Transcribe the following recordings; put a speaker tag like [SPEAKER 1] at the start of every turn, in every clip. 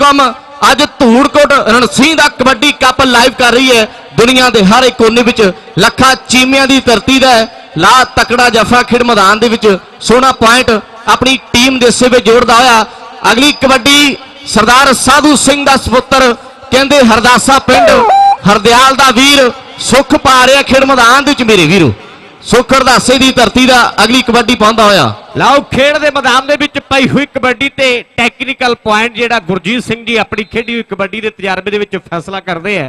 [SPEAKER 1] ਕਬੱਡੀ.com ਅੱਜ ਧੂੜਕੋਟ ਰਣਸੀਂਹ ਦਾ kabaddi cup live ਕਰ ਰਹੀ ਹੈ। ਦੁਨੀਆ ਦੇ ਹਰ ਇੱਕ ਕੋਨੇ ਵਿੱਚ ਲੱਖਾਂ ਚੀਮਿਆਂ ਦੀ ਧਰਤੀ ਦਾ ਲਾ ਤਕੜਾ ਜਫਾ ਖੇਡ ਮੈਦਾਨ ਦੇ ਵਿੱਚ। ਸੋਹਣਾ ਪੁਆਇੰਟ ਆਪਣੀ ਟੀਮ ਦੇ ਸਿਵੇ ਜੋੜਦਾ ਹੋਇਆ। ਅਗਲੀ ਕਬੱਡੀ ਸਰਦਾਰ ਸਾਧੂ ਸਿੰਘ ਦਾ ਸੁਪੁੱਤਰ, ਕਹਿੰਦੇ ਹਰਦਾਸਾ ਪਿੰਡ, ਹਰਦਿਆਲ ਦਾ ਵੀਰ, ਸੁੱਖ ਪਾ ਰਿਹਾ ਖੇਡ ਮੈਦਾਨ ਦੇ ਵਿੱਚ ਮੇਰੇ ਵੀਰੋ। ਸੁੱਖ ਦੀ ਧਰਤੀ ਦਾ ਅਗਲੀ ਕਬੱਡੀ ਪਾਉਂਦਾ ਹੋਇਆ।
[SPEAKER 2] ਲਓ, ਖੇਡ ਦੇ ਮੈਦਾਨ ਦੇ ਵਿੱਚ ਪਈ ਹੋਈ ਕਬੱਡੀ ਤੇ ਟੈਕਨੀਕਲ ਪੁਆਇੰਟ ਜਿਹੜਾ ਗੁਰਜੀਤ ਸਿੰਘ ਜੀ ਆਪਣੀ ਖੇਡੀ ਹੋਈ ਕਬੱਡੀ ਦੇ ਤਜਰਬੇ ਦੇ ਵਿੱਚ ਫੈਸਲਾ ਕਰਦੇ ਆ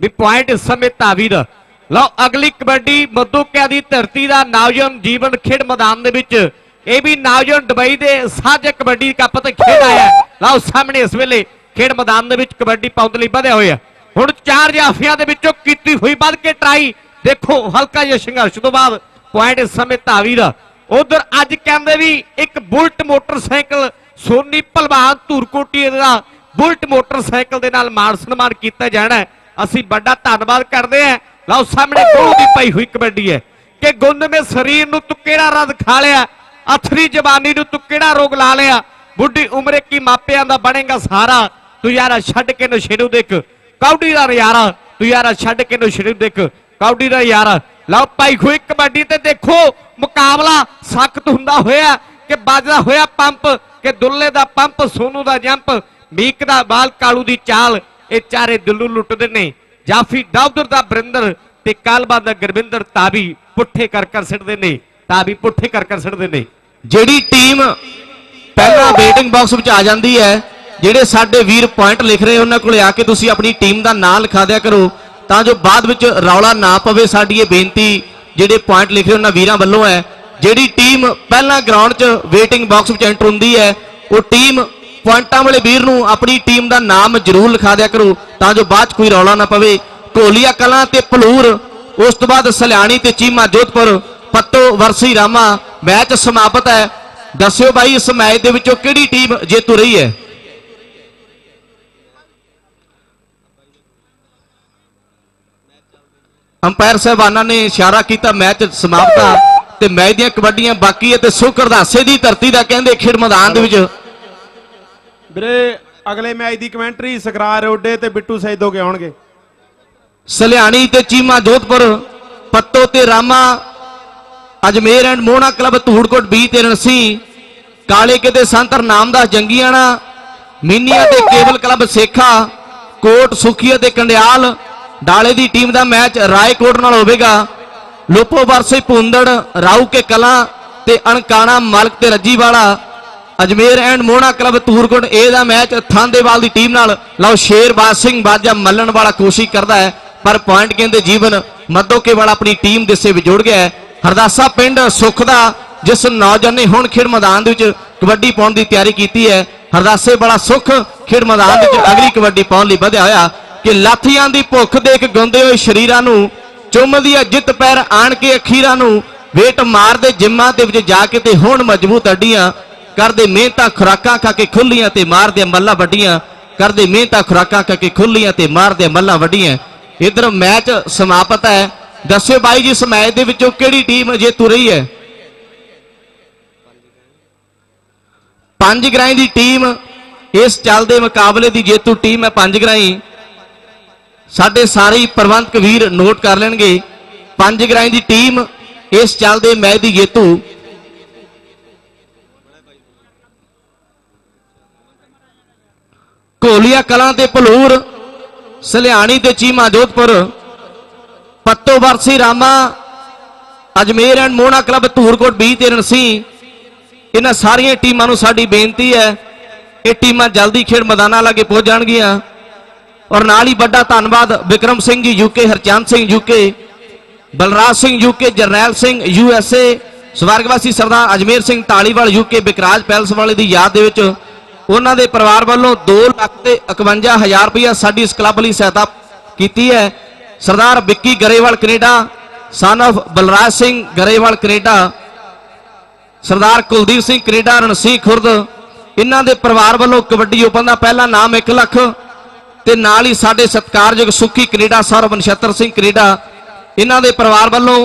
[SPEAKER 2] ਵੀ ਪੁਆਇੰਟ ਇਸ ਸਮੇਂ ਧਾਵੀ ਦਾ ਲਓ, ਅਗਲੀ ਕਬੱਡੀ ਮੱਦੋਕਿਆ ਦੀ ਧਰਤੀ ਦਾ ਨੌਜਵਾਨ ਜੀਵਨ ਖੇਡ ਮੈਦਾਨ ਦੇ ਵਿੱਚ। ਇਹ ਵੀ ਨੌਜਵਾਨ ਦੁਬਈ ਦੇ ਸਾਂਝੇ ਕਬੱਡੀ ਕੱਪ ਤੇ ਖੇਡ ਆਇਆ। ਹੈ। ਲਓ, ਸਾਹਮਣੇ ਇਸ ਵੇਲੇ ਖੇਡ ਮੈਦਾਨ ਦੇ ਵਿੱਚ ਕਬੱਡੀ ਪਾਉਣ ਦੇ ਲਈ ਵਧਿਆ ਹੋਇਆ ਹੁਣ ਚਾਰ ਜਾਫੀਆਂ ਦੇ ਵਿੱਚੋਂ ਕੀਤੀ ਹੋਈ ਵੱਧ ਕੇ ਟਰਾਈ। ਦੇਖੋ, ਹਲਕਾ ਜਿਹਾ ਸੰਘਰਸ਼ ਤੋਂ ਬਾਅਦ ਪੁਆਇੰਟ ਇਸ ਸਮੇਂ ਧਾਵੀ ਦਾ ਉਧਰ ਅੱਜ ਕਹਿੰਦੇ ਵੀ ਇੱਕ ਬੁਲਟ ਮੋਟਰਸਾਈਕਲ ਸੋਨੀ ਭਲਵਾਨ ਧੂਰਕੋਟੀ ਦਾ ਬੁਲਟ ਮੋਟਰਸਾਈਕਲ ਦੇ ਨਾਲ ਮਾਣ ਸਨਮਾਨ ਕੀਤਾ ਜਾਣਾ ਅਸੀਂ ਵੱਡਾ ਧੰਨਵਾਦ ਕਰਦੇ ਹਾਂ। ਲਓ, ਸਾਹਮਣੇ ਗੋਲੂ ਦੀ ਪਈ ਹੋਈ ਕਬੱਡੀ ਹੈ ਕਿ ਗੁੰਦ ਮੇ ਸਰੀਰ ਨੂੰ ਤੂੰ ਕਿਹੜਾ ਰਦ ਖਾ ਲਿਆ, ਅਥਰੀ ਜਵਾਨੀ ਨੂੰ ਤੂੰ ਕਿਹੜਾ ਰੋਗ ਲਾ ਲਿਆ। ਬੁੱਢੀ ਉਮਰੇ ਕੀ ਮਾਪਿਆਂ ਦਾ ਬਣੇਗਾ ਸਹਾਰਾ। ਤੂੰ ਯਾਰਾ ਛੱਡ ਕੇ ਨਸ਼ੇ ਨੂੰ ਦੇਖ। ਕੌਡੀ ਦਾ ਯਾਰਾ ਤੂੰ ਯਾਰਾ ਛੱਡ ਕੇ ਨਸ਼ੇ ਨੂੰ ਦੇਖ। ਕੌਡੀ ਦਾ ਯਾਰਾ। ਲਓ ਭਾਈ ਹੋਈ ਕਬੱਡੀ ਤੇ ਦੇਖੋ, ਮੁਕਾਬਲਾ ਸਖਤ ਹੁੰਦਾ ਹੋਇਆ, ਕਿ ਵੱਜਦਾ ਹੋਇਆ ਪੰਪ, ਕਿ ਦੁੱਲੇ ਦਾ ਪੰਪ, ਸੋਨੂ ਦਾ ਜੰਪ, ਮੀਕ ਦਾ ਬਾਲ, ਕਾਲੂ ਦੀ ਚਾਲ, ਇਹ ਚਾਰੇ ਦਿੱਲੂ ਲੁੱਟਦੇ ਨੇ। ਜਾਫੀ ਦਾਊਦਰ ਦਾ ਬਰਿੰਦਰ ਤੇ ਕਾਲਬਾ ਦਾ ਗੁਰਵਿੰਦਰ ਤਾਬੀ ਪੁੱਠੇ ਕਰ ਕਰ ਸਿੱਟਦੇ ਨੇ ਤਾਬੀ ਪੁੱਠੇ ਕਰ ਕਰ ਸਿੱਟਦੇ ਨੇ।
[SPEAKER 1] ਜਿਹੜੀ ਟੀਮ ਪਹਿਲਾਂ ਵੇਟਿੰਗ ਬਾਕਸ ਵਿੱਚ ਆ ਜਾਂਦੀ ਹੈ, ਜਿਹੜੇ ਸਾਡੇ ਵੀਰ ਪੁਆਇੰਟ ਲਿਖ ਰਹੇ ਉਹਨਾਂ ਕੋਲੇ ਆ ਕੇ ਤੁਸੀਂ ਆਪਣੀ ਟੀਮ ਦਾ ਨਾਮ ਲਿਖਾ ਦਿਆ ਕਰੋ। ਤਾਂ ਜੋ ਬਾਅਦ ਵਿੱਚ ਰੌਲਾ ਨਾ ਪਵੇ ਸਾਡੀ ਇਹ ਬੇਨਤੀ, ਜਿਹੜੇ ਪੁਆਇੰਟ ਲਿਖੇ ਉਹਨਾਂ ਵੀਰਾਂ ਵੱਲੋਂ ਹੈ, ਜਿਹੜੀ ਟੀਮ ਪਹਿਲਾਂ ਗਰਾਊਂਡ 'ਚ ਵੇਟਿੰਗ ਬਾਕਸ ਵਿੱਚ ਐਂਟਰ ਹੁੰਦੀ ਹੈ, ਉਹ ਟੀਮ ਪੁਆਇੰਟਾਂ ਵਾਲੇ ਵੀਰ ਨੂੰ ਆਪਣੀ ਟੀਮ ਦਾ ਨਾਮ ਜ਼ਰੂਰ ਲਿਖਾ ਦਿਆ ਕਰੋ, ਤਾਂ ਜੋ ਬਾਅਦ 'ਚ ਕੋਈ ਰੌਲਾ ਨਾ ਪਵੇ। ਢੋਲੀਆ ਕਲਾਂ ਤੇ ਭਲੂਰ, ਉਸ ਤੋਂ ਬਾਅਦ ਸਲਿਆਣੀ ਤੇ ਚੀਮਾ ਜੋਧਪੁਰ, ਪੱਤੋ ਵਰਸੀ ਰਾਮਾ, ਮੈਚ ਸਮਾਪਤ ਹੈ। ਦੱਸਿਓ ਬਾਈ, ਇਸ ਮੈਚ ਦੇ ਵਿੱਚੋਂ ਕਿਹੜੀ ਟੀਮ ਜੇਤੂ ਰਹੀ ਹੈ? ਅੰਪਾਇਰ ਸਾਹਿਬਾਨਾਂ ਨੇ ਇਸ਼ਾਰਾ ਕੀਤਾ ਮੈਚ ਸਮਾਪਤ ਆ ਤੇ ਮੈਚ ਦੀਆਂ ਕਬੱਡੀਆਂ ਬਾਕੀ ਹੈ ਤੇ ਸੁਖ ਦੀ ਧਰਤੀ ਦਾ ਕਹਿੰਦੇ ਖੇਡ ਮੈਦਾਨ ਦੇ ਵਿੱਚ।
[SPEAKER 3] ਵੀਰੇ ਅਗਲੇ ਮੈਚ ਦੀ ਕਮੈਂਟਰੀ ਸਕਰਾਰ ਰੋਡੇ ਤੇ ਬਿੱਟੂ ਸੈਦੋ ਕੇ ਆਉਣਗੇ।
[SPEAKER 1] ਸਲਿਆਣੀ ਤੇ ਚੀਮਾ ਜੋਧਪੁਰ ਪੱਤੋ ਤੇ Rama Ajmer and Mohna club Dhurkot B ਤੇ ਰਣਸੀ ਕਾਲੇ ਕਿਤੇ ਸੰਤਰ ਨਾਮਦਾਸ ਜੰਗੀਆਣਾ ਮੀਨੀਆ ਤੇ ਕੇਬਲ ਕਲੱਬ ਸੇਖਾ ਕੋਟ ਸੁਖੀਆ ਤੇ ਕੰਡਿਆਲ ਡਾਲੇ ਦੀ ਟੀਮ ਦਾ ਮੈਚ ਰਾਏਕੋਟ ਨਾਲ ਹੋਵੇਗਾ। ਲੋਪੋ ਵਰਸੇ ਭੁੰਦੜ, ਰਾਊ ਕੇ ਕਲਾਂ ਤੇ ਅਣਕਾਣਾ ਮਲਕ ਤੇ ਰੱਜੀਵਾਲਾ। ਅਜਮੇਰ ਐਂਡ ਮੋਹਣਾ ਕਲੱਬ ਧੂਰਕੋਟ ਇਹ ਦਾ ਮੈਚ ਥਾਂਦੇਵਾਲ ਦੀ ਟੀਮ ਨਾਲ। ਲਓ, ਸ਼ੇਰਬਾਜ਼ ਸਿੰਘ ਬਾਜਾ ਮੱਲਣ ਵਾਲਾ ਕੋਸ਼ਿਸ਼ ਕਰਦਾ ਹੈ, ਪਰ ਪੁਆਇੰਟ ਕਹਿੰਦੇ ਜੀਵਨ ਮੱਦੋਕੇ ਵਾਲਾ ਆਪਣੀ ਟੀਮ ਦੇ ਸੇ ਵਿਜੋੜ ਗਿਆ ਹੈ। ਹਰਦਾਸਾ ਪਿੰਡ ਸੁਖ ਦਾ, ਜਿਸ ਨੌਜਵਾਨ ਨੇ ਹੁਣ ਖੇਡ ਮੈਦਾਨ ਦੇ ਵਿੱਚ ਕਬੱਡੀ ਪਾਉਣ ਦੀ ਤਿਆਰੀ ਕੀਤੀ ਹੈ। ਹਰਦਾਸੇ ਵਾਲਾ ਸੁਖ ਖੇਡ ਮੈਦਾਨ ਵਿੱਚ ਅਗਲੀ ਕਬੱਡੀ ਪਾਉਣ ਲਈ ਵਧਿਆ ਹੋਇਆ। ਕਿ ਲਾਥੀਆਂ ਦੀ ਭੁੱਖ ਦੇਖ ਗੁੰਦੇ ਹੋਏ ਸ਼ਰੀਰਾਂ ਨੂੰ, ਚੁੰਮਦੀ ਹੈ ਜਿੱਤ ਪੈਰ ਆਣ ਕੇ ਅਖੀਰਾਂ ਨੂੰ, ਵੇਟ ਮਾਰਦੇ ਜਿੰਮਾਂ ਦੇ ਵਿੱਚ ਜਾ ਕੇ ਤੇ ਹੁਣ ਮਜ਼ਬੂਤ ਅੱਡੀਆਂ, ਕਰਦੇ ਮਿਹਨਤਾਂ ਖੁਰਾਕਾਂ ਖਾ ਕੇ ਖੁੱਲੀਆਂ ਤੇ ਮਾਰਦੇ ਮੱਲਾ ਵੱਡੀਆਂ ਕਰਦੇ ਮਿਹਨਤਾਂ ਖੁਰਾਕਾਂ ਖਾ ਕੇ ਖੁੱਲੀਆਂ ਤੇ ਮਾਰਦੇ ਮੱਲਾ ਵੱਡੀਆਂ ਇਧਰ ਮੈਚ ਸਮਾਪਤ ਹੈ। ਦੱਸਿਓ ਬਾਈ ਜੀ, ਇਸ ਮੈਚ ਦੇ ਵਿੱਚੋਂ ਕਿਹੜੀ ਟੀਮ ਜੇਤੂ ਰਹੀ ਹੈ? ਪੰਜ ਗ੍ਰਾਈ ਦੀ ਟੀਮ, ਇਸ ਚੱਲਦੇ ਮੁਕਾਬਲੇ ਦੀ ਜੇਤੂ ਟੀਮ ਹੈ ਪੰਜ ਗ੍ਰਾਈ। ਸਾਡੇ ਸਾਰੇ ਪ੍ਰਬੰਧਕ ਵੀਰ ਨੋਟ ਕਰ ਲੈਣਗੇ। ਪੰਜ ਗਰਾਈ ਦੀ ਟੀਮ ਇਸ ਚੱਲਦੇ ਮੈਚ ਦੀ ਜੇਤੂ। ਕੋਲੀਆ ਕਲਾਂ ਤੇ ਭਲੂਰ, ਸਲਿਆਣੀ ਤੇ Cheema Jodhpur, Patto versus Rama, Ajmer and Mohna club Dhurkot 20 ਤੇ ਰਣਸੀ। ਇਹਨਾਂ ਸਾਰੀਆਂ ਟੀਮਾਂ ਨੂੰ ਸਾਡੀ ਬੇਨਤੀ ਹੈ, ਇਹ ਟੀਮਾਂ ਜਲਦੀ ਖੇਡ ਮੈਦਾਨਾਂ ਲਾਗੇ ਪਹੁੰਚ ਜਾਣਗੀਆਂ। ਔਰ ਨਾਲ ਹੀ ਵੱਡਾ ਧੰਨਵਾਦ Vikram Singh ji UK Harchand Singh UK Balraj Singh UK Jarnail Singh USA ਸਵਰਗਵਾਸੀ Sardar Ajmer Singh Dhaliwal UK Bikraj palace ਵਾਲੇ ਦੀ ਯਾਦ ਦੇ ਵਿੱਚ ਉਹਨਾਂ ਦੇ ਪਰਿਵਾਰ ਵੱਲੋਂ 2 ਲੱਖ ਤੇ 51000 ਰੁਪਇਆ ਸਾਡੀ ਇਸ ਕਲੱਬ ਲਈ ਸਹਾਇਤਾ ਕੀਤੀ ਹੈ। Sardar Vicky Grewal Canada son of Balraj Singh Grewal Canada, Sardar Kuldeep Singh Canada Ransih Khurd, ਇਹਨਾਂ ਦੇ ਪਰਿਵਾਰ ਵੱਲੋਂ ਕਬੱਡੀ ਓਪਨ ਦਾ ਪਹਿਲਾ ਨਾਮ 1 ਲੱਖ ਤੇ ਨਾਲ ਹੀ ਸਾਡੇ ਸਤਕਾਰਯੋਗ Sukhi Canada sir Banchhatar Singh Canada, ਇਹਨਾਂ ਦੇ ਪਰਿਵਾਰ ਵੱਲੋਂ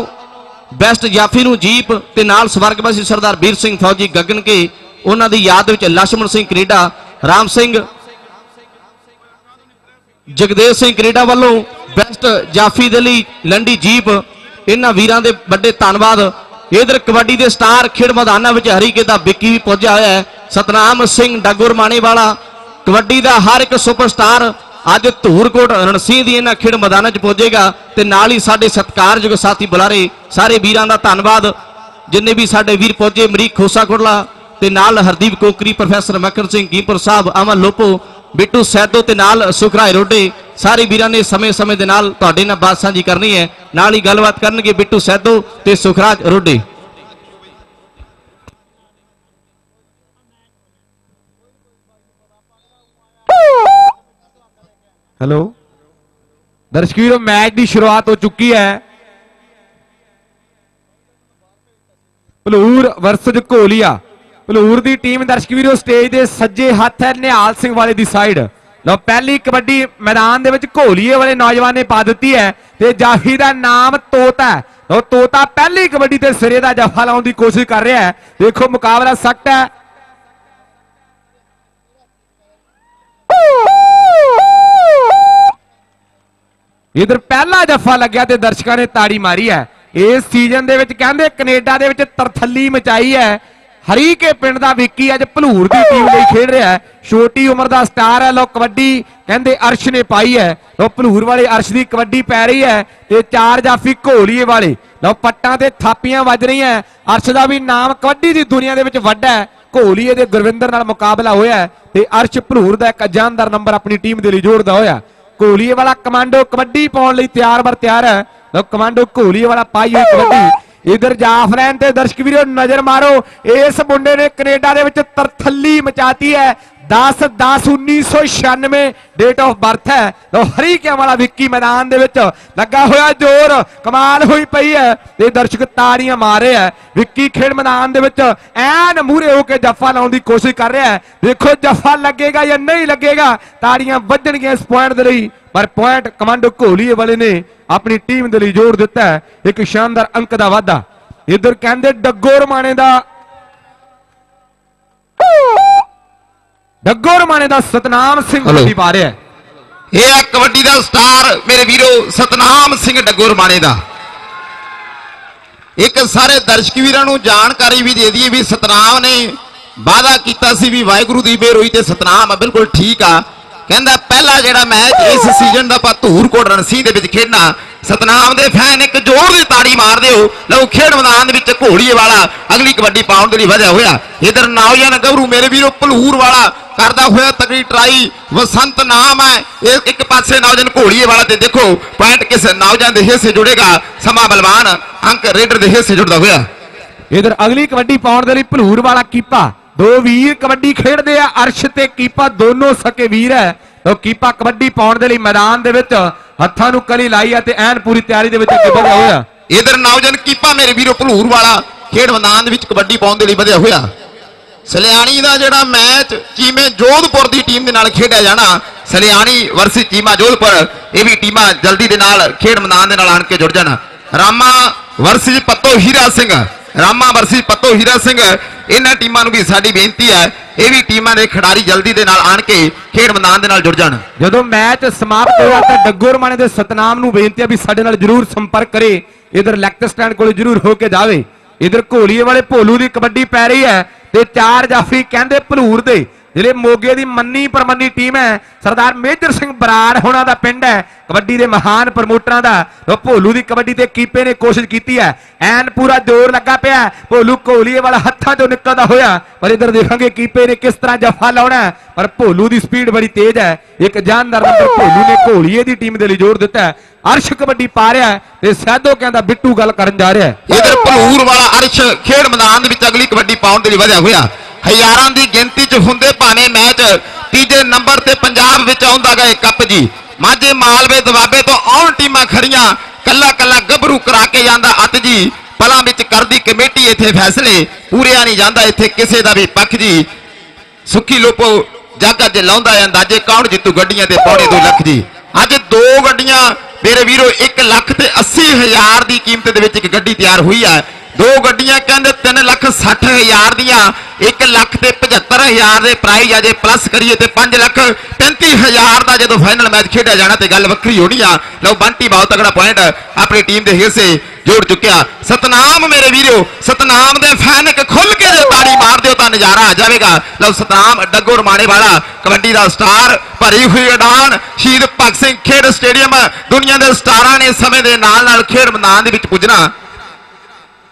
[SPEAKER 1] ਬੈਸਟ ਜਾਫੀ ਨੂੰ ਜੀਪ ਤੇ ਨਾਲ ਸਵਰਗਵਾਸੀ ਸਰਦਾਰ ਵੀਰ ਸਿੰਘ ਫੌਜੀ ਗੱਗਨ ਕੇ ਉਹਨਾਂ ਦੀ ਯਾਦ ਵਿੱਚ ਲక్ష్మణ ਸਿੰਘ ਕੈਨੇਡਾ, ਰਾਮ ਸਿੰਘ, ਜਗਦੇਵ ਸਿੰਘ ਕੈਨੇਡਾ ਵੱਲੋਂ ਬੈਸਟ ਜਾਫੀ ਦੇ ਲਈ ਲੰਡੀ ਜੀਪ, ਇਹਨਾਂ ਵੀਰਾਂ ਦੇ ਵੱਡੇ ਧੰਨਵਾਦ। ਇਧਰ ਕਬੱਡੀ ਦੇ ਸਟਾਰ ਖੇਡ ਮੈਦਾਨਾਂ ਵਿੱਚ ਹਰੀਕੇ ਦਾ ਵਿੱਕੀ ਵੀ ਪੁੱਜਿਆ ਹੋਇਆ ਹੈ। ਸਤਨਾਮ ਸਿੰਘ ਡਾਗੁਰ ਮਾਣੇ ਵਾਲਾ ਕਬੱਡੀ ਦਾ ਹਰ ਇੱਕ ਸੁਪਰਸਟਾਰ ਅੱਜ ਧੂਰਕੋਟ ਰਣਸੀਹ ਦੀ ਇਹਨਾਂ ਖੇਡ ਮੈਦਾਨਾਂ 'ਚ ਪਹੁੰਚੇਗਾ ਤੇ ਨਾਲ ਹੀ ਸਾਡੇ ਸਤਿਕਾਰਯੋਗ ਸਾਥੀ ਬੁਲਾਰੇ, ਸਾਰੇ ਵੀਰਾਂ ਦਾ ਧੰਨਵਾਦ। ਜਿੰਨੇ ਵੀ ਸਾਡੇ ਵੀਰ ਪਹੁੰਚੇ ਮਰੀਕ ਖੋਸਾ ਕੋਟਲਾ ਤੇ ਨਾਲ ਹਰਦੀਪ ਕੋਕਰੀ, ਪ੍ਰੋਫੈਸਰ ਮਕਰ ਸਿੰਘ ਕੀਪਰ ਸਾਹਿਬ, ਅਮਨ ਲੋਪੋ, ਬਿੱਟੂ ਸੈਦੋ ਤੇ ਨਾਲ ਸੁਖਰਾਏ ਰੋਡੇ, ਸਾਰੇ ਵੀਰਾਂ ਨੇ ਸਮੇਂ-ਸਮੇਂ ਦੇ ਨਾਲ ਤੁਹਾਡੇ ਨਾਲ ਬਾਤ ਸਾਂਝੀ ਕਰਨੀ ਹੈ। ਨਾਲ ਹੀ ਗੱਲਬਾਤ ਕਰਨਗੇ ਬਿੱਟੂ ਸੈਦੋ ਤੇ ਸੁਖਰਾਜ ਰੋਡੇ।
[SPEAKER 4] ਹੈਲੋ? ਦਰਸ਼ਕ ਵੀਰੋ, ਮੈਚ ਦੀ ਸ਼ੁਰੂਆਤ ਹੋ ਚੁੱਕੀ ਹੈ। ਭਲੂਰ ਵਰਸਜ ਘੋਲੀਆ। ਭਲੂਰ ਦੀ ਟੀਮ ਦਰਸ਼ਕ ਵੀਰੋ, ਸਟੇਜ ਦੇ ਸੱਜੇ ਹੱਥ ਹੈ, ਨਿਹਾਲ ਸਿੰਘ ਵਾਲੇ ਦੀ ਸਾਈਡ ਲਓ, ਪਹਿਲੀ ਕਬੱਡੀ ਮੈਦਾਨ ਦੇ ਵਿੱਚ ਘੋਲੀਏ ਵਾਲੇ ਨੌਜਵਾਨ ਨੇ ਪਾ ਦਿੱਤੀ ਹੈ ਤੇ ਜਾਫੀ ਦਾ ਨਾਮ ਤੋਤਾ ਹੈ। ਲਓ, ਤੋਤਾ ਪਹਿਲੀ ਕਬੱਡੀ ਤੇ ਸਿਰੇ ਦਾ ਜਫਾ ਲਾਉਣ ਦੀ ਕੋਸ਼ਿਸ਼ ਕਰ ਰਿਹਾ ਹੈ। ਦੇਖੋ, ਮੁਕਾਬਲਾ ਸਖਤ ਹੈ। ਇਧਰ ਪਹਿਲਾ ਜੱਫਾ ਲੱਗਿਆ ਤੇ ਦਰਸ਼ਕਾਂ ਨੇ ਤਾੜੀ ਮਾਰੀ ਹੈ। ਇਸ ਸੀਜ਼ਨ ਦੇ ਵਿੱਚ ਕਹਿੰਦੇ ਕੈਨੇਡਾ ਦੇ ਵਿੱਚ ਤਰਥੱਲੀ ਮਚਾਈ ਹੈ। ਹਰੀਕੇ ਪਿੰਡ ਦਾ ਵਿੱਕੀ ਅੱਜ ਭਲੂਰ ਦੀ ਟੀਮ ਲਈ ਖੇਡ ਰਿਹਾ ਹੈ। ਛੋਟੀ ਉਮਰ ਦਾ ਸਟਾਰ ਹੈ ਲੋ ਕਬੱਡੀ, ਕਹਿੰਦੇ ਅਰਸ਼ ਨੇ ਪਾਈ ਹੈ। ਲੋ ਭਲੂਰ ਵਾਲੇ ਅਰਸ਼ ਦੀ ਕਬੱਡੀ ਪੈ ਰਹੀ ਹੈ ਤੇ ਚਾਰ ਜਾਫੀ ਘੋਲੀਏ ਵਾਲੇ। ਲੋ ਪੱਟਾਂ ਤੇ ਥਾਪੀਆਂ ਵੱਜ ਰਹੀਆਂ ਅਰਸ਼ ਦਾ ਵੀ ਨਾਮ ਕਬੱਡੀ ਦੀ ਦੁਨੀਆ ਦੇ ਵਿੱਚ ਵੱਡਾ ਹੈ। ਘੋਲੀਏ ਦੇ ਗੁਰਵਿੰਦਰ ਨਾਲ ਮੁਕਾਬਲਾ ਹੋਇਆ ਤੇ ਅਰਸ਼ ਭਲੂਰ ਦਾ ਇੱਕ ਜਾਨਦਾਰ ਨੰਬਰ ਆਪਣੀ ਟੀਮ ਦੇ ਲਈ ਜੋੜਦਾ ਹੋਇਆ ਘੋਲੀਏ ਵਾਲਾ ਕਮਾਂਡੋ ਕਬੱਡੀ ਪਾਉਣ ਲਈ ਤਿਆਰ ਬਰ ਤਿਆਰ ਹੈ। ਲੋ ਕਮਾਂਡੋ ਘੋਲੀਏ ਵਾਲਾ ਪਾਈ ਹੋਈ ਕਬੱਡੀ। ਇਧਰ ਜਾਫਰੈਨ ਤੇ ਦਰਸ਼ਕ ਵੀਰੋ, ਨਜ਼ਰ ਮਾਰੋ। ਇਸ ਮੁੰਡੇ ਨੇ ਕੈਨੇਡਾ ਦੇ ਵਿੱਚ ਤਰਥੱਲੀ ਮਚਾਤੀ ਹੈ। 10 10 1996 ਡੇਟ ਆਫ ਬਰਥ ਹੈ। ਲੋ ਹਰੀਕਿਆਂ ਵਾਲਾ ਵਿੱਕੀ ਮੈਦਾਨ ਦੇ ਵਿੱਚ ਲੱਗਾ ਹੋਇਆ ਜ਼ੋਰ। ਕਮਾਲ ਹੋਈ ਪਈ ਹੈ। ਤੇ ਦਰਸ਼ਕ ਤਾੜੀਆਂ ਮਾਰ ਰਹੇ ਹੈ। ਵਿੱਕੀ ਖੇਡ ਮੈਦਾਨ ਦੇ ਵਿੱਚ ਐਨ ਮੂਰੇ ਹੋ ਕੇ ਜੱਫਾ ਲਾਉਣ ਦੀ ਕੋਸ਼ਿਸ਼ ਕਰ ਰਿਹਾ ਹੈ। ਦੇਖੋ, ਜੱਫਾ ਲੱਗੇਗਾ ਜਾਂ ਨਹੀਂ ਲੱਗੇਗਾ, ਤਾੜੀਆਂ ਵੱਜਣਗੀਆਂ ਇਸ ਪੁਆਇੰਟ ਦੇ ਲਈ। ਪਰ ਪੁਆਇੰਟ ਕਮਾਂਡੋ ਘੋਲੀਏ ਵਾਲੇ ਨੇ ਆਪਣੀ ਟੀਮ ਦੇ ਲਈ ਜੋੜ ਦਿੱਤਾ ਹੈ। ਇੱਕ ਸ਼ਾਨਦਾਰ ਅੰਕ ਦਾ ਵਾਧਾ। ਇਧਰ ਕਹਿੰਦੇ ਡੱਗੋ ਰਮਾਣੇ ਦਾ। ਡੱਗੋ ਰਮਾਣੇ ਦਾ ਸਤਨਾਮ ਸਿੰਘ. ਵੱਡੀ ਪਾ ਰਿਹਾ
[SPEAKER 5] ਇਹ ਹੈ ਕਬੱਡੀ ਦਾ ਸਟਾਰ ਮੇਰੇ ਵੀਰੋ ਸਤਨਾਮ ਸਿੰਘ ਡੱਗੋਰ ਮਾਣੇ ਦਾ। ਇੱਕ ਸਾਰੇ ਦਰਸ਼ਕ ਵੀਰਾਂ ਨੂੰ ਜਾਣਕਾਰੀ ਵੀ ਦੇ ਦਈਏ ਵੀ ਸਤਨਾਮ ਨੇ ਵਾਅਦਾ ਕੀਤਾ ਸੀ ਵੀ ਵਾਹਿਗੁਰੂ ਦੀ ਮਿਹਰ ਹੋਈ ਤੇ ਸਤਨਾਮ ਆ ਬਿਲਕੁਲ ਠੀਕ ਆ। ਕਹਿੰਦਾ ਪਹਿਲਾ ਜਿਹੜਾ ਮੈਚ ਇਸ ਸੀਜ਼ਨ ਦਾ ਆਪਾਂ ਧੂਰਕੋਟ ਰਣਸੀਂਹ ਦੇ ਵਿੱਚ ਖੇਡਣਾ, ਸਤਨਾਮ ਦੇ ਫੈਨ ਇੱਕ ਜ਼ੋਰ ਦੀ ਤਾੜੀ ਮਾਰ ਦਿਓ ਲਓ ਖੇਡ ਮੈਦਾਨ ਦੇ ਵਿੱਚ ਘੋੜੀਏ ਵਾਲਾ ਅਗਲੀ ਕਬੱਡੀ ਪਾਉਣ ਦੇ ਲਈ ਵਧਿਆ ਹੋਇਆ। ਇਧਰ ਨੌਜਵਾਨ ਗੱਭਰੂ ਮੇਰੇ ਵੀਰੋ, ਭਲੂਰ ਵਾਲਾ ਕਰਦਾ ਹੋਇਆ ਤਗੜੀ ਟਰਾਈ, ਵਸੰਤ ਨਾਮ ਹੈ। ਇਹ ਇੱਕ ਪਾਸੇ ਨੌਜਵਾਨ ਘੋੜੀਏ ਵਾਲਾ ਤੇ ਦੇਖੋ ਪੁਆਇੰਟ ਕਿਸ ਨੌਜਵਾਨ ਦੇ ਹਿੱਸੇ ਜੁੜੇਗਾ, ਸਮਾਂ ਬਲਵਾਨ, ਅੰਕ ਰੇਡਰ ਦੇ ਹਿੱਸੇ ਜੁੜਦਾ ਹੋਇਆ।
[SPEAKER 4] ਇਧਰ ਅਗਲੀ ਕਬੱਡੀ ਪਾਉਣ ਦੇ ਲਈ ਭਲੂਰ ਵਾਲਾ ਕੀਪਾ। ਦੋ ਵੀਰ ਕਬੱਡੀ ਖੇਡਦੇ ਆ, ਅਰਸ਼ ਤੇ ਕੀਪਾ ਦੋਨੋਂ ਸਕੇ ਵੀਰ ਹੈ। ਉਹ ਕੀਪਾ ਕਬੱਡੀ ਪਾਉਣ ਦੇ ਲਈ ਮੈਦਾਨ ਦੇ ਵਿੱਚ ਹੱਥਾਂ ਨੂੰ ਕਲੀ ਲਾਈ ਆ ਤੇ ਐਨ ਪੂਰੀ ਤਿਆਰੀ ਦੇ ਵਿੱਚ ਅੱਗੇ ਵਧਿਆ ਹੋਇਆ।
[SPEAKER 5] ਇਧਰ ਨੌਜਵਾਨ ਕੀਪਾ ਮੇਰੇ ਵੀਰੋ ਭਲੂਰ ਵਾਲਾ ਖੇਡ ਮੈਦਾਨ ਦੇ ਵਿੱਚ ਕਬੱਡੀ ਪਾਉਣ ਦੇ ਲਈ ਵਧਿਆ ਹੋਇਆ। ਸਲਿਆਣੀ ਦਾ ਜਿਹੜਾ ਮੈਚ ਚੀਮੇ ਜੋਧਪੁਰ ਦੀ ਟੀਮ ਦੇ ਨਾਲ ਖੇਡਿਆ ਜਾਣਾ। ਸਲਿਆਣੀ ਵਰਸੀ ਚੀਮਾ ਜੋਧਪੁਰ, ਇਹ ਵੀ ਟੀਮਾਂ ਜਲਦੀ ਦੇ ਨਾਲ ਖੇਡ ਮੈਦਾਨ ਦੇ ਨਾਲ ਆਣ ਕੇ ਜੁੜ ਜਾਣ। ਰਾਮਾ ਵਰਸੀ ਪੱਤੋ ਹੀਰਾ ਸਿੰਘ ਰਾਮਾ ਵਰਸੀ ਪੱਤੋ ਹੀਰਾ ਸਿੰਘ, ਇਹਨਾਂ ਟੀਮਾਂ ਨੂੰ ਵੀ ਸਾਡੀ ਬੇਨਤੀ ਹੈ, ਇਹ ਵੀ ਟੀਮਾਂ ਦੇ ਖਿਡਾਰੀ ਜਲਦੀ ਦੇ ਨਾਲ ਆਣ ਕੇ ਖੇਡ ਮੈਦਾਨ ਦੇ ਨਾਲ ਜੁੜ ਜਾਣ।
[SPEAKER 4] ਜਦੋਂ ਮੈਚ ਸਮਾਪਤ ਹੋਇਆ ਤਾਂ ਡੱਗੋ ਰਮਾਣੇ ਦੇ ਸਤਨਾਮ ਨੂੰ ਬੇਨਤੀ ਹੈ ਵੀ ਸਾਡੇ ਨਾਲ ਜਰੂਰ ਸੰਪਰਕ ਕਰੇ, ਇਧਰ ਲੈਕਟ ਸਟੈਂਡ ਕੋਲ ਜਰੂਰ ਹੋ ਕੇ ਜਾਵੇ। ਇਧਰ ਘੋਲੀਏ ਵਾਲੇ ਭੋਲੂ ਦੀ ਕਬੱਡੀ ਪੈ ਰਹੀ ਹੈ ਤੇ ਚਾਰ ਜਾਫੀ ਕਹਿੰਦੇ ਭਲੂਰ ਦੇ ਜਿਹੜੇ ਮੋਗੇ ਦੀ ਮੰਨੀ ਪਰਮੰਨੀ ਟੀਮ ਹੈ, ਸਰਦਾਰ ਮੇਜਰ ਸਿੰਘ ਬਰਾੜ ਹੋਣਾ ਦਾ ਪਿੰਡ ਹੈ, ਕਬੱਡੀ ਦੇ ਮਹਾਨ ਪ੍ਰਮੋਟਰਾਂ ਦਾ। ਭੋਲੂ ਦੀ ਕਬੱਡੀ ਤੇ ਕੀਪੇ ਨੇ ਕੋਸ਼ਿਸ਼ ਕੀਤੀ ਹੈ। ਐਨ ਪੂਰਾ ਜ਼ੋਰ ਲੱਗਾ ਪਿਆ ਭੋਲੂ ਕੋਲੀਏ ਵਾਲਾ ਹੱਥਾਂ ਚੋਂ ਨਿਕਲਦਾ ਹੋਇਆ। ਪਰ ਇਧਰ ਦੇਖਾਂਗੇ ਕੀਪੇ ਨੇ ਕਿਸ ਤਰ੍ਹਾਂ ਜਫਾ ਲਾਉਣਾ ਪਰ ਭੋਲੂ ਦੀ ਸਪੀਡ ਬੜੀ ਤੇਜ਼ ਹੈ। ਇੱਕ ਜਾਨਦਾਰ ਨੰਬਰ ਭੋਲੂ ਨੇ ਘੋਲੀਏ ਦੀ ਟੀਮ ਦੇ ਲਈ ਜੋਰ ਦਿੱਤਾ ਹੈ। ਅਰਸ਼ ਕਬੱਡੀ ਪਾ ਰਿਹਾ ਤੇ ਸੈਦੋ ਕਹਿੰਦਾ ਬਿੱਟੂ ਗੱਲ ਕਰਨ ਜਾ ਰਿਹਾ ਹੈ।
[SPEAKER 5] ਇਧਰ ਭਲੂਰ ਵਾਲਾ ਅਰਸ਼ ਖੇਡ ਮੈਦਾਨ ਦੇ ਵਿੱਚ ਅਗਲੀ ਕਬੱਡੀ ਪਾਉਣ ਦੇ ਲਈ ਵਧਿਆ ਹੋਇਆ। ਹਜ਼ਾਰਾਂ ਦੀ ਗਿਣਤੀ 'ਚ ਹੁੰਦੇ ਭਾਵੇਂ ਮੈਚ, ਤੀਜੇ ਨੰਬਰ ਤੇ ਪੰਜਾਬ ਵਿੱਚ ਆਉਂਦਾ ਗਾ ਕੱਪ ਜੀ। ਮਾਝੇ ਮਾਲਵੇ ਦਵਾਬੇ ਤੋਂ ਆਉਣ ਟੀਮਾਂ ਖੜੀਆਂ, ਕੱਲਾ ਕੱਲਾ ਗੱਭਰੂ ਕਰਾ ਕੇ ਜਾਂਦਾ ਅੱਤ ਜੀ। ਪਲਾਂ ਵਿੱਚ ਕਰਦੀ ਕਮੇਟੀ ਇੱਥੇ ਫੈਸਲੇ, ਪੂਰਿਆ ਨਹੀਂ ਜਾਂਦਾ ਇੱਥੇ ਕਿਸੇ ਦਾ ਵੀ ਪੱਖ ਜੀ। ਸੁੱਖੀ ਲੋਪੋ ਜੱਗ ਅੱਜ ਲਾਉਂਦਾ ਹੈ ਅੰਦਾਜ਼ੇ ਕੌਣ ਜਿੱਤੂ ਗੱਡੀਆਂ ਤੇ ਪੌਣੇ 2 ਲੱਖ ਜੀ। ਅੱਜ ਦੋ ਗੱਡੀਆਂ, ਮੇਰੇ ਵੀਰੋ 1 ਲੱਖ ਤੇ 80 ਹਜ਼ਾਰ ਦੀ ਕੀਮਤ ਦੇ ਵਿੱਚ ਇੱਕ ਗੱਡੀ ਤਿਆਰ ਹੋਈ ਹੈ। ਦੋ ਗੱਡੀਆਂ ਕਹਿੰਦੇ 3 ਲੱਖ 60 ਹਜ਼ਾਰ ਦੀਆਂ 1 ਲੱਖ ਤੇ 75 ਹਜ਼ਾਰ ਦੇ ਪ੍ਰਾਈਜ਼ ਆ ਜੇ ਪਲੱਸ ਕਰੀਏ ਤੇ 5 ਲੱਖ 35 ਹਜ਼ਾਰ ਦਾ ਜਦੋਂ ਫਾਈਨਲ ਮੈਚ ਖੇਡਿਆ ਜਾਣਾ ਤੇ ਗੱਲ ਵੱਖਰੀ ਹੋਣੀ ਆ। ਲਓ, ਬੰਟੀ ਬਹੁਤ ਤਗੜਾ ਪੁਆਇੰਟ ਆਪਣੀ ਟੀਮ ਦੇ ਹਿੱਸੇ ਜੋੜ ਚੁੱਕਿਆ। ਸਤਨਾਮ ਮੇਰੇ ਵੀਰੋ, ਸਤਨਾਮ ਦੇ ਫੈਨ ਇੱਕ ਖੁੱਲ ਕੇ ਜੇ ਤਾੜੀ ਮਾਰ ਦਿਓ ਤਾਂ ਨਜ਼ਾਰਾ ਆ ਜਾਵੇਗਾ। ਲਓ, ਸਤਨਾਮ ਡੱਗੋ ਰਮਾਣੇ ਵਾਲਾ, ਕਬੱਡੀ ਦਾ ਸਟਾਰ ਭਰੀ ਹੋਈ ਅਡਾਨ ਸ਼ਹੀਦ ਭਗਤ ਸਿੰਘ ਖੇਡ ਸਟੇਡੀਅਮ ਦੁਨੀਆ ਦੇ ਸਟਾਰਾਂ ਨੇ ਸਮੇਂ ਦੇ ਨਾਲ ਨਾਲ ਖੇਡ ਮੈਦਾਨ ਦੇ ਵਿੱਚ ਪੁੱਜਣਾ।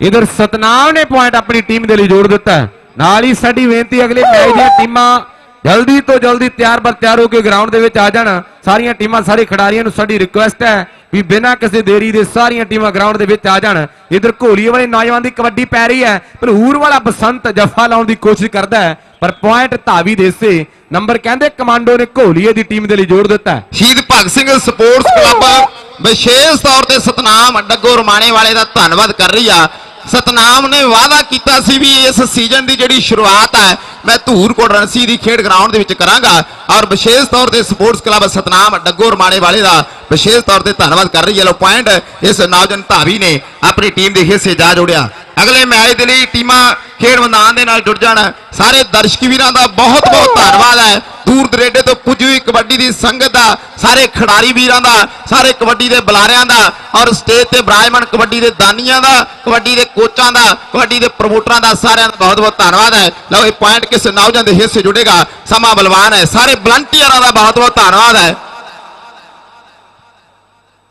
[SPEAKER 4] ਇਧਰ ਸਤਨਾਮ ਨੇ ਪੁਆਇੰਟ ਆਪਣੀ ਟੀਮ ਦੇ ਲਈ ਜੋੜ ਦਿੱਤਾ ਨਾਲ ਹੀ ਸਾਡੀ ਬੇਨਤੀ ਅਗਲੇ ਮੈਚ ਦੀਆਂ ਟੀਮਾਂ ਜਲਦੀ ਤੋਂ ਜਲਦੀ ਤਿਆਰ ਬਰ ਤਿਆਰ ਹੋ ਕੇ ਗਰਾਊਂਡ ਦੇ ਵਿੱਚ ਆ ਜਾਣ ਸਾਰੀਆਂ ਟੀਮਾਂ ਸਾਰੇ ਖਿਡਾਰੀਆਂ ਨੂੰ ਸਾਡੀ ਰਿਕੁਐਸਟ ਹੈ ਵੀ ਬਿਨਾਂ ਕਿਸੇ ਦੇਰੀ ਦੇ ਸਾਰੀਆਂ ਟੀਮਾਂ ਗਰਾਊਂਡ ਦੇ ਵਿੱਚ ਆ ਜਾਣ ਇਧਰ ਘੋਲੀਏ ਵਾਲੇ ਨੌਜਵਾਨ ਦੀ ਕਬੱਡੀ ਪੈ ਰਹੀ ਹੈ ਭਲੂਰ ਵਾਲਾ ਬਸੰਤ ਜਫਾ ਲਾਉਣ ਦੀ ਕੋਸ਼ਿਸ਼ ਕਰਦਾ ਹੈ ਪਰ ਪੁਆਇੰਟ ਧਾਵੀ ਦੇ ਹਿੱਸੇ ਨੰਬਰ ਕਹਿੰਦੇ ਕਮਾਂਡੋ ਨੇ ਘੋਲੀਏ ਦੀ ਟੀਮ ਦੇ ਲਈ ਜੋੜ ਦਿੱਤਾ
[SPEAKER 5] ਸ਼ਹੀਦ ਭਗਤ ਸਿੰਘ ਸਪੋਰਟਸ ਕਲੱਬ ਵਿਸ਼ੇਸ਼ ਤੌਰ ਤੇ ਸਤਨਾਮ, ਡੱਗੋ ਰਮਾਣੇ ਵਾਲੇ ਦਾ ਧੰਨਵਾਦ ਕਰ ਰਹੀ ਆ। ਸਤਨਾਮ ਨੇ ਵਾਅਦਾ ਕੀਤਾ ਸੀ ਵੀ ਇਸ ਸੀਜ਼ਨ ਦੀ ਜਿਹੜੀ ਸ਼ੁਰੂਆਤ ਹੈ ਮੈਂ ਧੂਰਕੋਟ ਰਣਸੀ ਦੀ ਖੇਡ ਗਰਾਊਂਡ ਦੇ ਵਿੱਚ ਕਰਾਂਗਾ ਔਰ ਵਿਸ਼ੇਸ਼ ਤੌਰ ਤੇ ਸਪੋਰਟਸ ਕਲੱਬ ਸਤਨਾਮ ਡੱਗੋ ਰਮਾਣੇ ਵਾਲੇ ਦਾ ਵਿਸ਼ੇਸ਼ ਤੌਰ ਤੇ ਧੰਨਵਾਦ ਕਰ ਰਹੀ ਹੈ ਲੋ ਪੁਆਇੰਟ ਇਸ ਨੌਜਵਾਨ ਧਾਵੀ ਨੇ ਆਪਣੀ ਟੀਮ ਦੇ ਹਿੱਸੇ ਜਾ ਜੋੜਿਆ ਅਗਲੇ ਮੈਚ ਦੇ ਲਈ ਟੀਮਾਂ ਖੇਡ ਮੈਦਾਨ ਦੇ ਨਾਲ ਜੁੜ ਜਾਣ ਸਾਰੇ ਦਰਸ਼ਕ ਵੀਰਾਂ ਦਾ ਬਹੁਤ ਬਹੁਤ ਧੰਨਵਾਦ ਹੈ ਦੂਰ ਦਰੇਡੇ ਤੋਂ ਪੁੱਜੀ ਹੋਈ ਕਬੱਡੀ ਦੀ ਸੰਗਤ ਦਾ ਸਾਰੇ ਖਿਡਾਰੀ ਵੀਰਾਂ ਦਾ ਸਾਰੇ ਕਬੱਡੀ ਦੇ ਬੁਲਾਰਿਆਂ ਦਾ ਔਰ ਸਟੇਜ ਤੇ ਬਰਾਜਮਾਨ ਕਬੱਡੀ ਦੇ ਦਾਨੀਆਂ ਦਾ ਕਬੱਡੀ ਦੇ ਕੋਚਾਂ ਦਾ ਕਬੱਡੀ ਦੇ ਪ੍ਰਮੋਟਰਾਂ ਦਾ ਸਾਰਿਆਂ ਦਾ ਬਹੁਤ ਬਹੁਤ ਧੰਨਵਾਦ ਹੈ ਲਓ ਇਹ ਪੁਆਇੰਟ ਕਿਸ ਨੌਜਵਾਨ ਦੇ ਹਿੱਸੇ ਜੁੜੇਗਾ? ਸਮਾਂ ਬਲਵਾਨ ਹੈ। ਸਾਰੇ ਵਲੰਟੀਅਰਾਂ ਦਾ ਬਹੁਤ ਬਹੁਤ ਧੰਨਵਾਦ ਹੈ।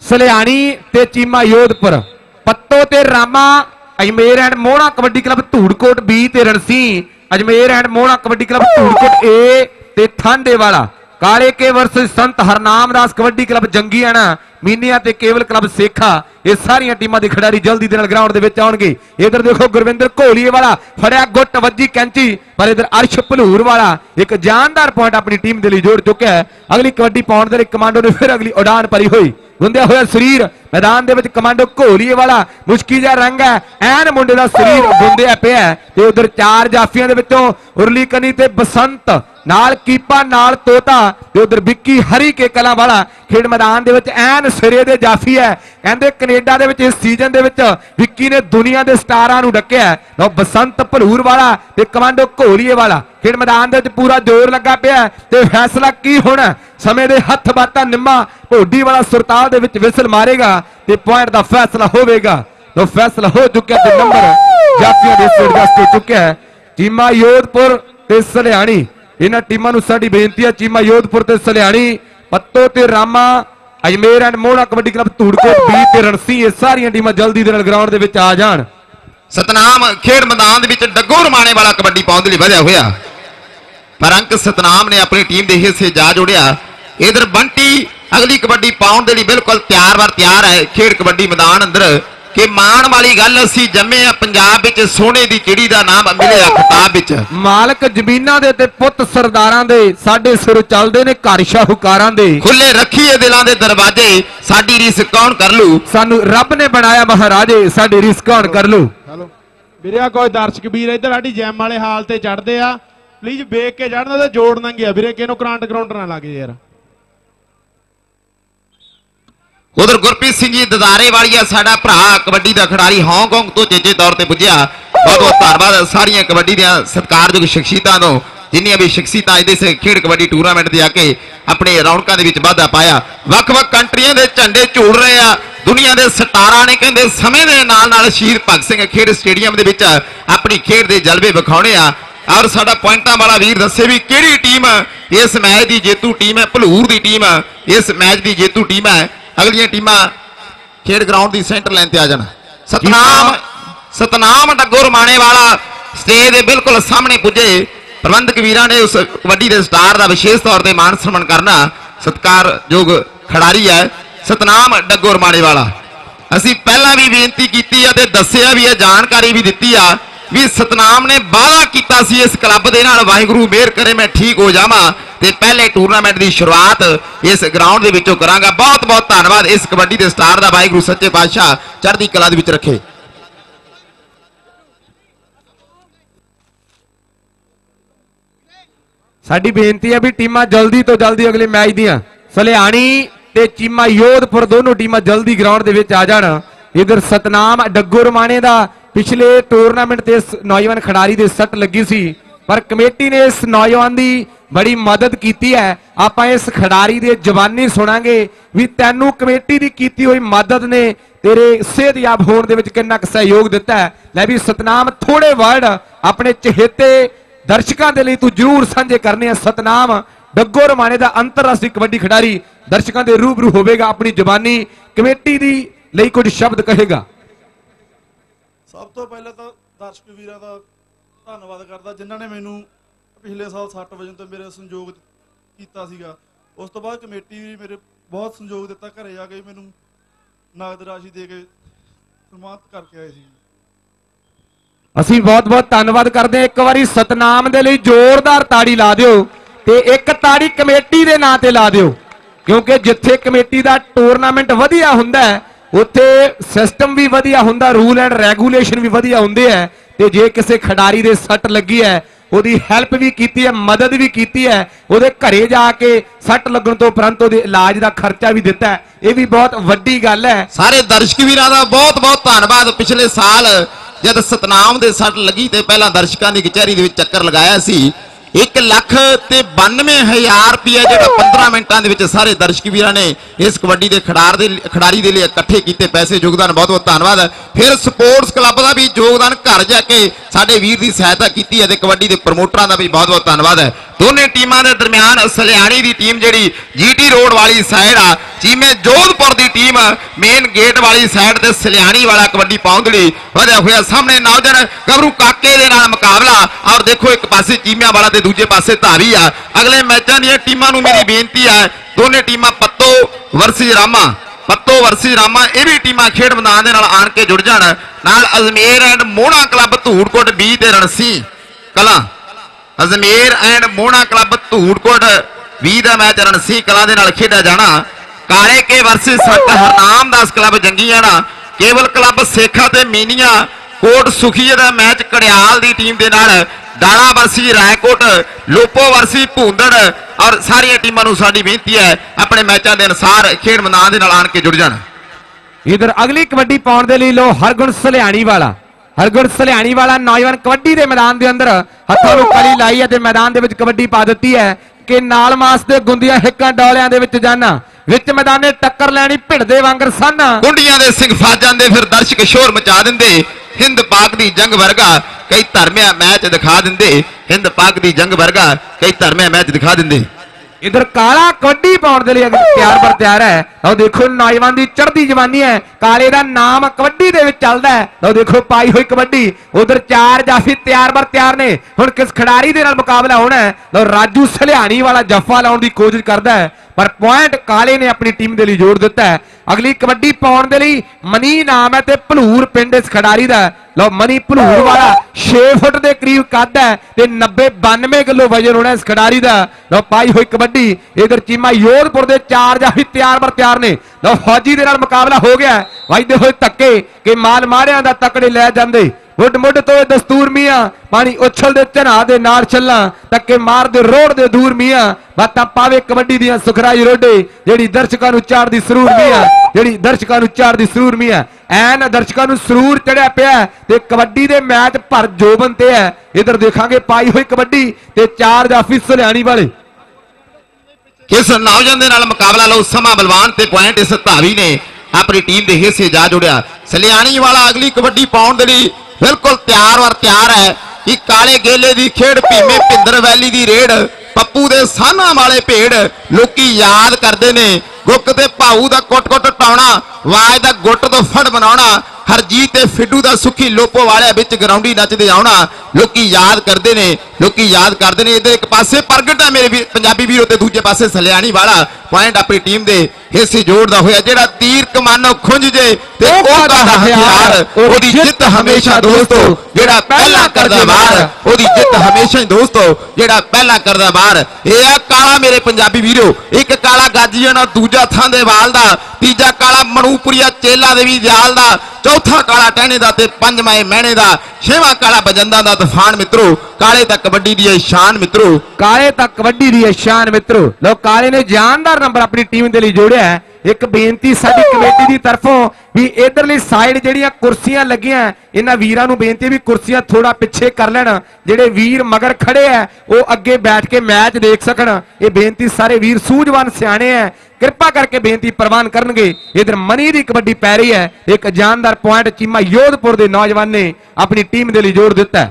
[SPEAKER 4] ਸਲਿਆਣੀ ਤੇ ਚੀਮਾ ਯੋਧਪੁਰ, ਪੱਤੋ ਤੇ Rama, Ajmer and Mohna kabaddi club Dhurkot, B ਤੇ Ransi, Ajmer and Mohna kabaddi club Dhurkot A ਤੇ ਥਾਂਡੇ ਵਾਲਾ ਕਾਲੇ ਕੇ ਵਰਸਸ ਸੰਤ ਹਰਨਾਮਦਾਸ ਕਬੱਡੀ ਕਲੱਬ ਜੰਗੀਆਣਾ, ਮੀਨੀਆ ਤੇ ਕੇਵਲ ਕਲੱਬ ਸੇਖਾ, ਇਹ ਸਾਰੀਆਂ ਟੀਮਾਂ ਦੇ ਖਿਡਾਰੀ ਜਲਦੀ ਦੇ ਨਾਲ ਗਰਾਊਂਡ ਦੇ ਵਿੱਚ ਆਉਣਗੇ। ਇਧਰ ਦੇਖੋ ਗੁਰਵਿੰਦਰ ਘੋਲੀਏ ਵਾਲਾ, ਫੜਿਆ ਗੁੱਟ, ਵੱਜੀ ਕੈਂਚੀ, ਪਰ ਇਧਰ ਅਰਸ਼ ਭਲੂਰ ਵਾਲਾ, ਇੱਕ ਜਾਨਦਾਰ ਪੁਆਇੰਟ ਆਪਣੀ ਟੀਮ ਦੇ ਲਈ ਜੋੜ ਚੁੱਕਿਆ ਹੈ। ਅਗਲੀ ਕਬੱਡੀ ਪਾਉਣ ਦੇ ਲਈ ਕਮਾਂਡੋ ਨੇ ਫਿਰ ਅਗਲੀ ਉਡਾਨ ਭਰੀ ਹੋਈ। ਗੁੰਦਿਆ ਹੋਇਆ ਸਰੀਰ, ਮੈਦਾਨ ਦੇ ਵਿੱਚ ਕਮਾਂਡੋ ਘੋਲੀਏ ਵਾਲਾ, ਮੁਸ਼ਕੀ ਜਿਹਾ ਰੰਗ ਹੈ, ਐਨ ਮੁੰਡੇ ਦਾ ਸਰੀਰ ਗੁੰਦਿਆ ਪਿਆ ਤੇ ਉਧਰ ਚਾਰ ਜਾਫੀਆਂ ਦੇ ਵਿੱਚੋਂ ਉਰਲੀ ਕਨੀ ਤੇ ਬਸੰਤ ਨਾਲ ਕੀਪਾ, ਨਾਲ ਤੋਤਾ ਤੇ ਉਧਰ ਵਿੱਕੀ ਹਰੀ ਕੇ ਕਲਾਂ ਵਾਲਾ ਖੇਡ ਮੈਦਾਨ ਦੇ ਵਿੱਚ ਐਨ ਸਿਰੇ ਦੇ ਜਾਫੀ ਹੈ। ਕਹਿੰਦੇ ਕੈਨੇਡਾ ਦੇ ਵਿੱਚ ਇਸ ਸੀਜ਼ਨ ਦੇ ਵਿੱਚ ਵਿੱਕੀ ਨੇ ਦੁਨੀਆ ਦੇ ਸਟਾਰਾਂ ਨੂੰ ਡੱਕਿਆ ਲਓ ਬਸੰਤ ਭਲੂਰ ਵਾਲਾ ਤੇ ਕਮਾਂਡੋ ਘੋਲੀਏ ਵਾਲਾ ਖੇਡ ਮੈਦਾਨ ਦੇ ਵਿੱਚ ਪੂਰਾ ਜ਼ੋਰ ਲੱਗਾ ਪਿਆ ਤੇ ਫੈਸਲਾ ਕੀ ਹੋਣਾ? ਸਮੇਂ ਦੇ ਹੱਥ ਬਾਤਾਂ ਨਿੰਮਾ, ਭੋਡੀ ਵਾਲਾ ਸੁਰਤਾਲ ਦੇ ਵਿੱਚ ਵਿਸਲ ਮਾਰੇਗਾ ਤੇ ਪੁਆਇੰਟ ਦਾ ਫੈਸਲਾ ਹੋਵੇਗਾ। ਲਓ ਫੈਸਲਾ ਹੋ ਚੁੱਕਿਆ ਤੇ ਨੰਬਰ ਜਾਫੀਆਂ ਦੇ ਸਿਰ ਜਸਟ ਚੁੱਕਿਆ ਹੈ। ਚੀਮਾ ਯੋਧਪੁਰ ਤੇ ਸਲਿਆਣੀ ਇਹਨਾਂ ਟੀਮਾਂ ਨੂੰ ਸਾਡੀ ਬੇਨਤੀ ਹੈ ਚੀਮਾ ਯੋਧਪੁਰ ਤੇ ਸਲਿਆਣੀ, ਪੱਤੋ ਤੇ Rama, Ajmer and Mohna kabaddi club Dhurkot, B ਤੇ ਰਣਸੀ, ਇਹ ਸਾਰੀਆਂ ਟੀਮਾਂ ਜਲਦੀ ਦੇ ਨਾਲ ਗਰਾਊਂਡ ਦੇ ਵਿੱਚ ਆ ਜਾਣ।
[SPEAKER 5] ਸਤਨਾਮ ਖੇਡ ਮੈਦਾਨ ਦੇ ਵਿੱਚ ਡੱਗੋ ਰਮਾਣੇ ਵਾਲਾ ਕਬੱਡੀ ਪਾਉਣ ਦੇ ਲਈ ਵਧਿਆ ਹੋਇਆ। ਪਰ ਅੰਕ ਸਤਨਾਮ ਨੇ ਆਪਣੀ ਟੀਮ ਦੇ ਹਿੱਸੇ ਜਾ ਜੋੜਿਆ। ਇਧਰ ਬੰਟੀ ਅਗਲੀ ਕਬੱਡੀ ਪਾਉਣ ਦੇ ਲਈ ਬਿਲਕੁਲ ਤਿਆਰ ਵਾਰ ਤਿਆਰ ਹੈ। ਖੇਡ ਕਬੱਡੀ ਮੈਦਾਨ ਅੰਦਰ ਕਿ ਮਾਣ ਵਾਲੀ ਗੱਲ ਅਸੀਂ ਜੰਮੇ ਆ ਪੰਜਾਬ ਵਿੱਚ ਸੋਨੇ ਦੀ ਚਿੜੀ ਦਾ ਨਾਮ ਮਿਲਿਆ ਖਿਤਾਬ ਵਿੱਚ।
[SPEAKER 4] ਮਾਲਕ ਜ਼ਮੀਨਾਂ ਦੇ ਤੇ ਪੁੱਤ ਸਰਦਾਰਾਂ ਦੇ ਸਾਡੇ ਸਿਰ ਚੱਲਦੇ ਨੇ ਘਰ ਸ਼ਾਹੂਕਾਰਾਂ ਦੇ।
[SPEAKER 5] ਖੁੱਲੇ ਰੱਖੀਏ ਦਿਲਾਂ ਦੇ ਦਰਵਾਜ਼ੇ ਸਾਡੀ ਰੀਸ ਕੌਣ ਕਰ ਲੂ?
[SPEAKER 4] ਸਾਨੂੰ ਰੱਬ ਨੇ ਬਣਾਇਆ ਮਹਾਰਾਜੇ ਸਾਡੇ ਰਿਸਕ ਕੌਣ ਕਰ ਲੂ?
[SPEAKER 3] ਚਲੋ ਵੀਰੇ ਆ ਕੋਈ ਦਰਸ਼ਕ ਵੀਰ ਇੱਧਰ ਸਾਡੀ ਜੈਮ ਵਾਲੇ ਹਾਲ ਤੇ ਚੜਦੇ ਆ। ਪਲੀਜ਼ ਵੇਖ ਕੇ ਚੜਨਾ ਤੇ ਜੋੜ ਨੰਗੇ ਆ। ਵੀਰੇ ਕਿਹਨੂੰ ਕਰੰਟ ਗਰਾਊਂਡ ਨਾ ਲੱਗੇ ਯਾਰ।
[SPEAKER 5] ਉਧਰ ਗੁਰਪ੍ਰੀਤ ਸਿੰਘ ਜੀ ਦਦਾਰੇ ਵਾਲੀਆ ਸਾਡਾ ਭਰਾ ਕਬੱਡੀ ਦਾ ਖਿਡਾਰੀ ਹਾਂਗਕਾਂਗ ਤੋਂ ਚੇਚੇ ਤੌਰ ਤੇ ਪੁੱਜਿਆ ਬਹੁਤ ਬਹੁਤ ਧੰਨਵਾਦ ਸਾਰੀਆਂ ਕਬੱਡੀ ਦੀਆਂ ਸਤਿਕਾਰਯੋਗ ਸ਼ਖਸੀਅਤਾਂ ਤੋਂ ਜਿੰਨੀਆਂ ਵੀ ਸ਼ਖਸੀਅਤਾਂ ਇਹਦੇ ਸੇ ਖੇਡ ਕਬੱਡੀ ਟੂਰਨਾਮੈਂਟ ਤੇ ਆ ਕੇ ਆਪਣੇ ਰੌਣਕਾਂ ਦੇ ਵਿੱਚ ਵਾਧਾ ਪਾਇਆ ਵੱਖ-ਵੱਖ ਕੰਟਰੀਆਂ ਦੇ ਝੰਡੇ ਝੂੜ ਰਹੇ ਆ ਦੁਨੀਆ ਦੇ ਸਟਾਰਾਂ ਨੇ ਕਹਿੰਦੇ ਸਮੇਂ ਦੇ ਨਾਲ ਨਾਲ ਸ਼ਹੀਦ ਭਗਤ ਸਿੰਘ ਖੇਡ ਸਟੇਡੀਅਮ ਦੇ ਵਿੱਚ ਆਪਣੀ ਖੇਡ ਦੇ ਜਲਵੇ ਵਿਖਾਉਣੇ ਆ ਔਰ ਸਾਡਾ ਪੁਆਇੰਟਾਂ ਵਾਲਾ ਵੀਰ ਦੱਸੇ ਵੀ ਕਿਹੜੀ ਟੀਮ ਇਸ ਮੈਚ ਦੀ ਜੇਤੂ ਟੀਮ ਹੈ ਭਲੂਰ ਦੀ ਟੀਮ ਇਸ ਮੈਚ ਦੀ ਜੇਤੂ ਟੀਮ ਹੈ ਅਗਲੀਆਂ ਟੀਮਾਂ ਖੇਡ ਗਰਾਊਂਡ ਦੀ ਸੈਂਟਰ ਲਾਈਨ ਤੇ ਆ ਜਾਣ। ਸਤਨਾਮ ਸਤਨਾਮ ਡੱਗੋ ਰਮਾਣੇ ਵਾਲਾ ਸਟੇਜ ਦੇ ਬਿਲਕੁਲ ਸਾਹਮਣੇ ਪੁੱਜੇ। ਪ੍ਰਬੰਧਕ ਵੀਰਾਂ ਨੇ ਉਸ ਕਬੱਡੀ ਦੇ ਸਟਾਰ ਦਾ ਵਿਸ਼ੇਸ਼ ਤੌਰ ਤੇ ਮਾਣ ਸਨਮਾਨ ਕਰਨਾ ਸਤਿਕਾਰਯੋਗ ਖਿਡਾਰੀ ਹੈ ਸਤਨਾਮ ਡੱਗੋ ਰਮਾਣੇ ਵਾਲਾ। ਅਸੀਂ ਪਹਿਲਾਂ ਵੀ ਬੇਨਤੀ ਕੀਤੀ ਆ ਤੇ ਦੱਸਿਆ ਵੀ ਇਹ ਜਾਣਕਾਰੀ ਵੀ ਦਿੱਤੀ ਆ। ਵੀ ਸਤਨਾਮ ਨੇ ਵਾਅਦਾ ਕੀਤਾ ਸੀ ਇਸ ਕਲੱਬ ਦੇ ਨਾਲ, ਵਾਹਿਗੁਰੂ ਮਿਹਰ ਕਰੇ, ਮੈਂ ਠੀਕ ਹੋ ਜਾਵਾਂ। ਤੇ ਪਹਿਲੇ ਟੂਰਨਾਮੈਂਟ ਦੀ ਸ਼ੁਰੂਆਤ ਇਸ ਗਰਾਊਂਡ ਦੇ ਵਿੱਚੋਂ ਕਰਾਂਗਾ। ਬਹੁਤ ਬਹੁਤ ਧੰਨਵਾਦ ਇਸ ਕਬੱਡੀ ਦੇ ਸਟਾਰ ਦਾ, ਵਾਹਿਗੁਰੂ ਸੱਚੇ ਪਾਤਸ਼ਾਹ, ਚੜ੍ਹਦੀ ਕਲਾ ਦੇ ਵਿੱਚ ਰੱਖੇ।
[SPEAKER 4] ਸਾਡੀ ਬੇਨਤੀ ਹੈ ਵੀ ਟੀਮਾਂ ਜਲਦੀ ਤੋਂ ਜਲਦੀ ਅਗਲੇ ਮੈਚ ਦੀਆਂ, ਸਲਿਆਣੀ ਤੇ ਚੀਮਾ ਯੋਧਪੁਰ ਦੋਨੋਂ ਟੀਮਾਂ ਜਲਦੀ ਗਰਾਊਂਡ ਦੇ ਵਿੱਚ ਆ ਜਾਣ। ਇਧਰ ਸਤਨਾਮ ਡੱਗੋ ਰਮਾਣੇ ਦਾ ਪਿਛਲੇ ਟੂਰਨਾਮੈਂਟ ਤੇ ਇਸ ਨੌਜਵਾਨ ਖਿਡਾਰੀ ਦੇ ਸੱਟ ਲੱਗੀ ਸੀ, ਪਰ ਕਮੇਟੀ ਨੇ ਇਸ ਨੌਜਵਾਨ ਦੀ ਬੜੀ ਮਦਦ ਕੀਤੀ ਹੈ। ਆਪਾਂ ਇਸ ਖਿਡਾਰੀ ਦੇ ਜ਼ਬਾਨੀ ਸੁਣਾਂਗੇ ਵੀ ਤੈਨੂੰ ਕਮੇਟੀ ਦੀ ਕੀਤੀ ਹੋਈ ਮਦਦ ਨੇ ਤੇਰੇ ਸਿਹਤਯਾਬ ਹੋਣ ਦੇ ਵਿੱਚ ਕਿੰਨਾ ਕੁ ਸਹਿਯੋਗ ਦਿੱਤਾ ਹੈ। ਲੈ ਵੀ ਸਤਨਾਮ ਥੋੜੇ ਵਰਡ ਆਪਣੇ ਚਹੇਤੇ ਦਰਸ਼ਕਾਂ ਦੇ ਲਈ ਤੂੰ ਜ਼ਰੂਰ ਸਾਂਝੇ ਕਰਨੇ ਆ। ਸਤਨਾਮ ਡੱਗੋ ਰਮਾਣੇ ਦਾ ਅੰਤਰਰਾਸ਼ਟਰੀ ਕਬੱਡੀ ਖਿਡਾਰੀ ਦਰਸ਼ਕਾਂ ਦੇ ਰੂਬਰੂ ਹੋਵੇਗਾ, ਆਪਣੀ ਜ਼ਬਾਨੀ ਕਮੇਟੀ ਦੀ ਲਈ ਕੁਝ ਸ਼ਬਦ ਕਹੇਗਾ।
[SPEAKER 6] ਸਭ ਤੋਂ ਪਹਿਲਾਂ ਤਾਂ ਦਰਸ਼ਕ ਵੀਰਾਂ ਦਾ ਧੰਨਵਾਦ ਕਰਦਾ, ਜਿਨ੍ਹਾਂ ਨੇ ਮੈਨੂੰ ਪਿਛਲੇ ਸਾਲ 60 ਵਜੇ ਤੋਂ ਮੇਰੇ ਸੰਯੋਗ ਕੀਤਾ ਸੀਗਾ। ਉਸ ਤੋਂ ਬਾਅਦ ਕਮੇਟੀ ਵੀ ਮੇਰੇ ਬਹੁਤ ਸੰਯੋਗ ਦਿੱਤਾ, ਘਰੇ ਜਾ ਕੇ ਮੈਨੂੰ ਨਗਦ ਰਾਸ਼ੀ ਦੇ ਕੇ ਸਨਮਾਨਿਤ ਕਰਕੇ ਆਏ ਸੀ।
[SPEAKER 4] ਅਸੀਂ ਬਹੁਤ-ਬਹੁਤ ਧੰਨਵਾਦ ਕਰਦੇ ਹਾਂ। ਇੱਕ ਵਾਰੀ ਸਤਨਾਮ ਦੇ ਲਈ ਜ਼ੋਰਦਾਰ ਤਾੜੀ ਲਾ ਦਿਓ ਤੇ ਇੱਕ ਤਾੜੀ ਕਮੇਟੀ ਦੇ ਨਾਂ ਤੇ ਲਾ ਦਿਓ, ਕਿਉਂਕਿ ਜਿੱਥੇ ਕਮੇਟੀ ਦਾ ਟੂਰਨਾਮੈਂਟ ਵਧੀਆ ਹੁੰਦਾ ਹੈ ਉੱਥੇ ਸਿਸਟਮ ਵੀ ਵਧੀਆ ਹੁੰਦਾ ਰੂਲ ਐਂਡ ਰੈਗੂਲੇਸ਼ਨ ਵੀ ਵਧੀਆ ਹੁੰਦੇ ਹੈ ਤੇ ਜੇ ਕਿਸੇ ਖਿਡਾਰੀ ਦੇ ਸੱਟ ਲੱਗੀ ਹੈ, ਉਹਦੀ ਹੈਲਪ ਵੀ ਕੀਤੀ ਹੈ, ਮਦਦ ਵੀ ਕੀਤੀ ਹੈ, ਉਹਦੇ ਘਰੇ ਜਾ ਕੇ ਸੱਟ ਲੱਗਣ ਤੋਂ ਉਪਰੰਤ ਉਹਦੇ ਇਲਾਜ ਦਾ ਖਰਚਾ ਵੀ ਦਿੱਤਾ ਇਹ ਵੀ ਬਹੁਤ ਵੱਡੀ ਗੱਲ ਹੈ।
[SPEAKER 5] ਸਾਰੇ ਦਰਸ਼ਕ ਵੀਰਾਂ ਦਾ ਬਹੁਤ ਬਹੁਤ ਧੰਨਵਾਦ। ਪਿਛਲੇ ਸਾਲ ਜਦ ਸਤਨਾਮ ਦੇ ਸੱਟ ਲੱਗੀ ਤੇ ਪਹਿਲਾਂ ਦਰਸ਼ਕਾਂ ਦੀ ਕਚਹਿਰੀ ਦੇ ਵਿੱਚ ਚੱਕਰ ਲਗਾਇਆ ਸੀ 1 ਲੱਖ ਤੇ 92000 ਰੁਪਏ ਜਿਹੜਾ 15 ਮਿੰਟਾਂ ਦੇ ਵਿੱਚ ਸਾਰੇ ਦਰਸ਼ਕ ਵੀਰਾਂ ਨੇ ਇਸ ਕਬੱਡੀ ਦੇ ਖਿਡਾਰ ਦੇ ਖਿਡਾਰੀ ਦੇ ਲਈ ਇਕੱਠੇ ਕੀਤੇ ਪੈਸੇ। ਯੋਗਦਾਨ ਬਹੁਤ ਬਹੁਤ ਧੰਨਵਾਦ। ਫਿਰ ਸਪੋਰਟਸ ਕਲੱਬ ਦਾ ਵੀ ਯੋਗਦਾਨ ਘਰ ਜਾ ਕੇ ਸਾਡੇ ਵੀਰ ਦੀ ਸਹਾਇਤਾ ਕੀਤੀ ਹੈ ਤੇ ਕਬੱਡੀ ਦੇ ਪ੍ਰਮੋਟਰਾਂ ਦਾ ਵੀ ਬਹੁਤ ਬਹੁਤ ਧੰਨਵਾਦ ਹੈ। ਦੋਨੇ ਟੀਮਾਂ ਦੇ ਦਰਮਿਆਨ ਸਲਿਆਣੀ ਦੀ ਟੀਮ ਜਿਹੜੀ ਜੀਟੀ ਰੋਡ ਵਾਲੀ ਸਾਈਡ ਆ, ਚੀਮੇ ਜੋਧਪੁਰ ਦੀ ਟੀਮ ਮੇਨ ਗੇਟ ਵਾਲੀ ਸਾਈਡ ਤੇ ਸਲਿਆਣੀ ਵਾਲਾ ਕਬੱਡੀ ਪੌਂਦੜੀ ਵਧਿਆ ਹੋਇਆ ਸਾਹਮਣੇ ਨੌਜਵਾਨ ਗਬਰੂ ਕਾਕੇ ਦੇ ਨਾਲ ਮੁਕਾਬਲਾ। ਔਰ ਦੇਖੋ ਇੱਕ ਪਾਸੇ ਚੀਮਿਆਂ ਵਾਲਾ ਤੇ ਦੂਜੇ ਪਾਸੇ ਧਾਰੀ ਆ। ਅਗਲੇ ਮੈਚਾਂ ਦੀਆਂ ਟੀਮਾਂ ਨੂੰ ਮੇਰੀ ਬੇਨਤੀ ਆ, ਦੋਨੇ ਟੀਮਾਂ ਪੱਤੋ ਵਰਸੀ ਰਾਮਾ, ਪੱਤੋ ਵਰਸੀ ਰਾਮਾ, ਇਹ ਵੀ ਟੀਮਾਂ ਖੇਡ ਮੈਦਾਨ ਦੇ ਨਾਲ ਆਣ ਕੇ ਜੁੜ ਜਾਣ। ਨਾਲ ਅਜਮੇਰ ਐਂਡ ਮੋਹਣਾ ਕਲੱਬ ਧੂੜਕੋਟ 20 ਤੇ ਰਣਸੀ ਕਲਾਂ। ਅਜਮੇਰ ਐਂਡ ਮੋਹਣਾ ਕਲੱਬ ਧੂੜਕੋਟ 20 ਦਾ ਮੈਚ ਰਣਸੀ ਕਲਾਂ ਦੇ ਨਾਲ ਖੇਡਿਆ ਜਾਣਾ। ਕਾਲੇ ਕੇ ਵਰਸਸ ਸੱਟ ਹਰਨਾਮਦਾਸ ਕਲੱਬ ਜੰਗੀਆਣਾ ਕੇਵਲ ਕਲੱਬ ਸੇਖਾ ਤੇ ਮੀਨੀਆਂ, ਕੋਟ ਸੁਖੀਏ ਦਾ ਮੈਚ ਕੜਿਆਲ ਦੀ ਟੀਮ ਦੇ ਨਾਲ। ਦਾਣਾ ਵਰਸੀ ਰਾਏਕੋਟ, ਲੋਪੋ ਵਰਸੀ ਭੂੰਦੜ ਔਰ ਸਾਰੀਆਂ ਟੀਮਾਂ ਨੂੰ ਸਾਡੀ ਬੇਨਤੀ ਹੈ, ਆਪਣੇ ਮੈਚਾਂ ਦੇ ਅਨੁਸਾਰ ਖੇਡ ਮੈਦਾਨ ਦੇ ਨਾਲ ਆਣ ਕੇ ਜੁੜ ਜਾਣ।
[SPEAKER 4] ਇਧਰ ਅਗਲੀ ਕਬੱਡੀ ਪਾਉਣ ਦੇ ਲਈ ਲੋ ਹਰਗੁਣ ਸਲਿਆਣੀ ਵਾਲਾ। ਹਰਗੁਣ ਸਲਿਆਣੀ ਵਾਲਾ ਨੌਜਵਾਨ ਕਬੱਡੀ ਦੇ ਮੈਦਾਨ ਦੇ ਅੰਦਰ ਹੱਥਾਂ ਨੂੰ ਕਲੀ ਲਾਈ ਹੈ ਤੇ ਮੈਦਾਨ ਦੇ ਵਿੱਚ ਕਬੱਡੀ ਪਾ ਦਿੱਤੀ ਹੈ ਕਿ ਨਾਲ ਮਾਸ ਦੇ ਗੁੰਦੀਆਂ ਹਿੱਕਾਂ ਡੋਲਿਆਂ ਦੇ ਵਿੱਚ ਜਾਣਾ ਵਿੱਚ ਮੈਦਾਨੇ ਟੱਕਰ ਲੈਣੀ ਭਿੜਦੇ ਵਾਂਗਰ ਸਨ
[SPEAKER 5] ਗੁੰਡੀਆਂ ਦੇ ਸਿੰਘ ਫਸ ਜਾਂਦੇ ਫਿਰ ਦਰਸ਼ਕ ਸ਼ੋਰ ਮਚਾ ਦਿੰਦੇ ਹਿੰਦ ਪਾਕ ਦੀ ਜੰਗ ਵਰਗਾ ਕਈ ਧਰਮਿਆ ਮੈਚ ਦਿਖਾ ਦਿੰਦੇ ਹਿੰਦ ਪਾਕ ਦੀ ਜੰਗ ਵਰਗਾ ਕਈ ਧਰਮਿਆ ਮੈਚ ਦਿਖਾ ਦਿੰਦੇ
[SPEAKER 4] ਇਧਰ ਕਾਲਾ ਕਬੱਡੀ ਪਾਉਣ ਦੇ ਲਈ ਤਿਆਰ ਬਰ ਤਿਆਰ ਹੈ, ਲਓ ਦੇਖੋ ਨੌਜਵਾਨ ਦੀ ਚੜ੍ਹਦੀ ਜਵਾਨੀ ਹੈ, ਕਾਲੇ ਦਾ ਨਾਮ ਕਬੱਡੀ ਦੇ ਵਿੱਚ ਚੱਲਦਾ ਹੈ। ਲਓ ਦੇਖੋ ਪਾਈ ਹੋਈ ਕਬੱਡੀ, ਉਧਰ ਚਾਰ ਜਾਫੀ ਤਿਆਰ ਬਰ ਤਿਆਰ ਨੇ। ਹੁਣ ਕਿਸ ਖਿਡਾਰੀ ਦੇ ਨਾਲ ਮੁਕਾਬਲਾ ਹੋਣਾ ਹੈ? ਲਓ ਰਾਜੂ ਸਲਿਆਣੀ ਵਾਲਾ ਜੱਫਾ ਲਾਉਣ ਦੀ ਕੋਸ਼ਿਸ਼ ਕਰਦਾ ਹੈ। ਪਰ ਪੁਆਇੰਟ ਕਾਲੇ ਨੇ ਆਪਣੀ ਟੀਮ ਦੇ ਲਈ ਜੋੜ ਦਿੱਤਾ ਹੈ। ਅਗਲੀ ਕਬੱਡੀ ਪਾਉਣ ਦੇ ਲਈ ਮਨੀ ਨਾਮ ਹੈ ਤੇ ਭਲੂਰ ਪਿੰਡ ਇਸ ਖਿਡਾਰੀ ਦਾ ਲਓ, ਮਨੀ ਭਲੂਰ ਵਾਲਾ 6 ਫੁੱਟ ਦੇ ਕਰੀਬ ਕੱਦ ਹੈ ਤੇ 90 92 ਕਿਲੋ ਵਜਨ ਹੋਣਾ ਇਸ ਖਿਡਾਰੀ ਦਾ ਲਓ, ਪਾਈ ਹੋਈ ਕਬੱਡੀ, ਇਧਰ ਚੀਮਾ ਯੋਧਪੁਰ ਦੇ ਚਾਰ ਜਾਫੀ ਤਿਆਰ ਬਰ ਤਿਆਰ ਨੇ। ਲਓ, ਫੌਜੀ ਦੇ ਨਾਲ ਮੁਕਾਬਲਾ ਹੋ ਗਿਆ ਵਾਈਦੇ ਹੋਏ ਧੱਕੇ ਕਿ ਮਾਲ ਮਾਰਿਆਂ ਦਾ ਤਕੜੇ ਲੈ ਜਾਂਦੇ। ਮੁੱਢ ਮੁੱਢ ਤੋਂ ਦਸਤੂਰ ਮੀਆਂ ਪਾਣੀ ਉਛਲ ਦੇ ਝਨਾ ਦੇ ਨਾਲ ਚੱਲਾਂ ਧੱਕੇ ਮਾਰ ਦੇ ਰੋੜ ਦੇ ਦੂਰ ਮੀਆਂ, ਬਾਤਾਂ ਪਾਵੇ ਕਬੱਡੀ ਦੀਆਂ ਸੁਖਰਾਈ ਰੋਡੇ, ਜਿਹੜੀ ਦਰਸ਼ਕਾਂ ਨੂੰ ਚਾੜਦੀ ਸਰੂਰ ਮੀਆਂ, ਜਿਹੜੀ ਦਰਸ਼ਕਾਂ ਨੂੰ ਚਾੜਦੀ ਸਰੂਰ ਮੀਆਂ। ਐਨ ਦਰਸ਼ਕਾਂ ਨੂੰ ਸਰੂਰ ਚੜਿਆ ਪਿਆ ਤੇ ਕਬੱਡੀ ਦੇ ਮੈਚ ਭਰ ਜੋਬਨ ਤੇ ਹੈ। ਇਧਰ ਦੇਖਾਂਗੇ ਪਾਈ ਹੋਈ ਕਬੱਡੀ ਤੇ ਚਾਰ ਜਾਫੀ ਸਲਿਆਣੀ ਵਾਲੇ।
[SPEAKER 5] ਕਿਸ ਨੌਜਵਾਨ ਦੇ ਨਾਲ ਮੁਕਾਬਲਾ ਲਓ, ਸਮਾਂ ਬਲਵਾਨ ਤੇ ਪੁਆਇੰਟ ਇਸ ਧਾਵੀ ਨੇ। ਆਪਣੀ ਟੀਮ ਦੇ ਹਿੱਸੇ ਜਾ ਜੁੜਿਆ। ਸਲਿਆਣੀ ਵਾਲਾ ਅਗਲੀ ਕਬੱਡੀ ਪਾਉਣ ਦੇ ਲਈ ਬਿਲਕੁਲ ਤਿਆਰ ਵਰ ਤਿਆਰ ਹੈ ਕਿ ਕਾਲੇ ਗੇਲੇ ਦੀ ਖੇਡ, ਭੀਮੇ ਭਿੰਦਰ ਵੈਲੀ ਦੀ ਰੇਡ, ਪੱਪੂ ਦੇ ਸਾਹਨਾ ਵਾਲੇ ਭੇੜ ਲੋਕੀ ਯਾਦ ਕਰਦੇ ਨੇ। ਗੁੱਕ ਤੇ ਭਾਊ ਦਾ ਕੁੱਟ-ਕੁੱਟ ਟਾਉਣਾ ਵਾਜ ਦਾ ਗੁੱਟ ਤੋਂ ਫੜ ਬਣਾਉਣਾ ਹਰਜੀਤ ਤੇ ਫਿੱਡੂ ਦਾ ਸੁੱਖੀ ਲੋਪੋ ਵਾਲਿਆਂ ਵਿੱਚ ਗਰਾਉਂਡੀ ਨੱਚਦੇ ਆਉਣਾ ਲੋਕੀ ਯਾਦ ਕਰਦੇ ਨੇ ਲੋਕੀ ਯਾਦ ਕਰਦੇ ਨੇ ਇਹਦੇ ਇੱਕ ਪਾਸੇ ਪ੍ਰਗਟ ਹੈ ਮੇਰੇ ਵੀ ਪੰਜਾਬੀ ਵੀਰੋ ਤੇ ਦੂਜੇ ਪਾਸੇ ਸਲਿਆਣੀ ਵਾਲਾ ਪੁਆਇੰਟ ਆਪਣੀ ਟੀਮ ਦੇ ਹਿੱਸੇ ਜੋੜਦਾ ਹੋਇਆ ਜਿਹੜਾ ਤੀਰ ਕਮਾਨੋ ਖੁੰਝ ਜੇ ਤੇ
[SPEAKER 4] ਉਹ
[SPEAKER 5] ਉਹ ਦਾ ਹਥਿਆਰ ਉਹਦੀ ਜਿੱਤ ਹਮੇਸ਼ਾ ਦੋਸਤੋ ਜਿਹੜਾ ਪਹਿਲਾਂ ਕਰਦਾ ਵਾਰ ਉਹਦੀ ਜਿੱਤ ਹਮੇਸ਼ਾ ਹੀ ਦੋਸਤੋ ਜਿਹੜਾ ਪਹਿਲਾਂ ਕਰਦਾ ਵਾਰ ਇਹ ਆ ਕਾਲਾ ਮੇਰੇ ਪੰਜਾਬੀ ਵੀਰੋ ਇੱਕ ਕਾਲਾ ਗਾਜੀਆਂ ਨਾਲ ਦੂਜਾ ਥਾਂ ਦੇ ਵਾਲ ਦਾ, ਤੀਜਾ ਕਾਲਾ ਮਨੂਪੁਰੀਆ ਚੇਲਾ ਦੇਵੀ ਦਿਆਲ ਦਾ, ਚੌਥਾ ਕਾਲਾ ਟਹਿਣੇ ਦਾ ਤੇ ਪੰਜਵਾਂ ਇਹ ਮਹਿਣੇ ਦਾ, ਛੇਵਾਂ ਕਾਲਾ ਬਜੰਦਾਂ ਦਾ ਤੂਫਾਨ ਮਿੱਤਰੋ, ਕਾਲੇ ਤਾਂ ਕਬੱਡੀ ਦੀ ਇਹ ਸ਼ਾਨ ਮਿੱਤਰੋ।
[SPEAKER 4] ਕਾਲੇ ਤੱਕ ਕਬੱਡੀ ਦੀ ਹੈ ਸ਼ਾਨ ਮਿੱਤਰੋ। ਲਓ, ਕਾਲੇ ਨੇ ਜਾਨਦਾਰ ਨੰਬਰ ਆਪਣੀ ਟੀਮ ਦੇ ਲਈ ਜੋੜਿਆ ਹੈ। ਇੱਕ ਬੇਨਤੀ ਸਾਡੀ ਕਮੇਟੀ ਦੀ ਤਰਫੋਂ ਵੀ ਇਧਰਲੀ ਸਾਈਡ ਜਿਹੜੀਆਂ ਕੁਰਸੀਆਂ ਲੱਗੀਆਂ ਇਹਨਾਂ ਵੀਰਾਂ ਨੂੰ ਬੇਨਤੀ ਵੀ ਕੁਰਸੀਆਂ ਥੋੜਾ ਪਿੱਛੇ ਕਰ ਲੈਣ। ਜਿਹੜੇ ਵੀਰ ਮਗਰ ਖੜੇ ਆ ਉਹ ਅੱਗੇ ਬੈਠ ਕੇ ਮੈਚ ਦੇਖ ਸਕਣ। ਇਹ ਬੇਨਤੀ ਸਾਰੇ ਵੀਰ ਸੂਝਵਾਨ ਸਿਆਣੇ ਆ ਕਿਰਪਾ ਕਰਕੇ ਬੇਨਤੀ ਪ੍ਰਵਾਨ ਕਰਨਗੇ। ਇਧਰ ਮਨੀ ਦੀ ਕਬੱਡੀ ਪੈ ਰਹੀ ਹੈ। ਇੱਕ ਜਾਨਦਾਰ ਪੁਆਇੰਟ ਚੀਮਾ ਯੋਧਪੁਰ ਦੇ ਨੌਜਵਾਨ ਨੇ ਆਪਣੀ ਟੀਮ ਦੇ ਲਈ ਜੋੜ ਦਿੱਤਾ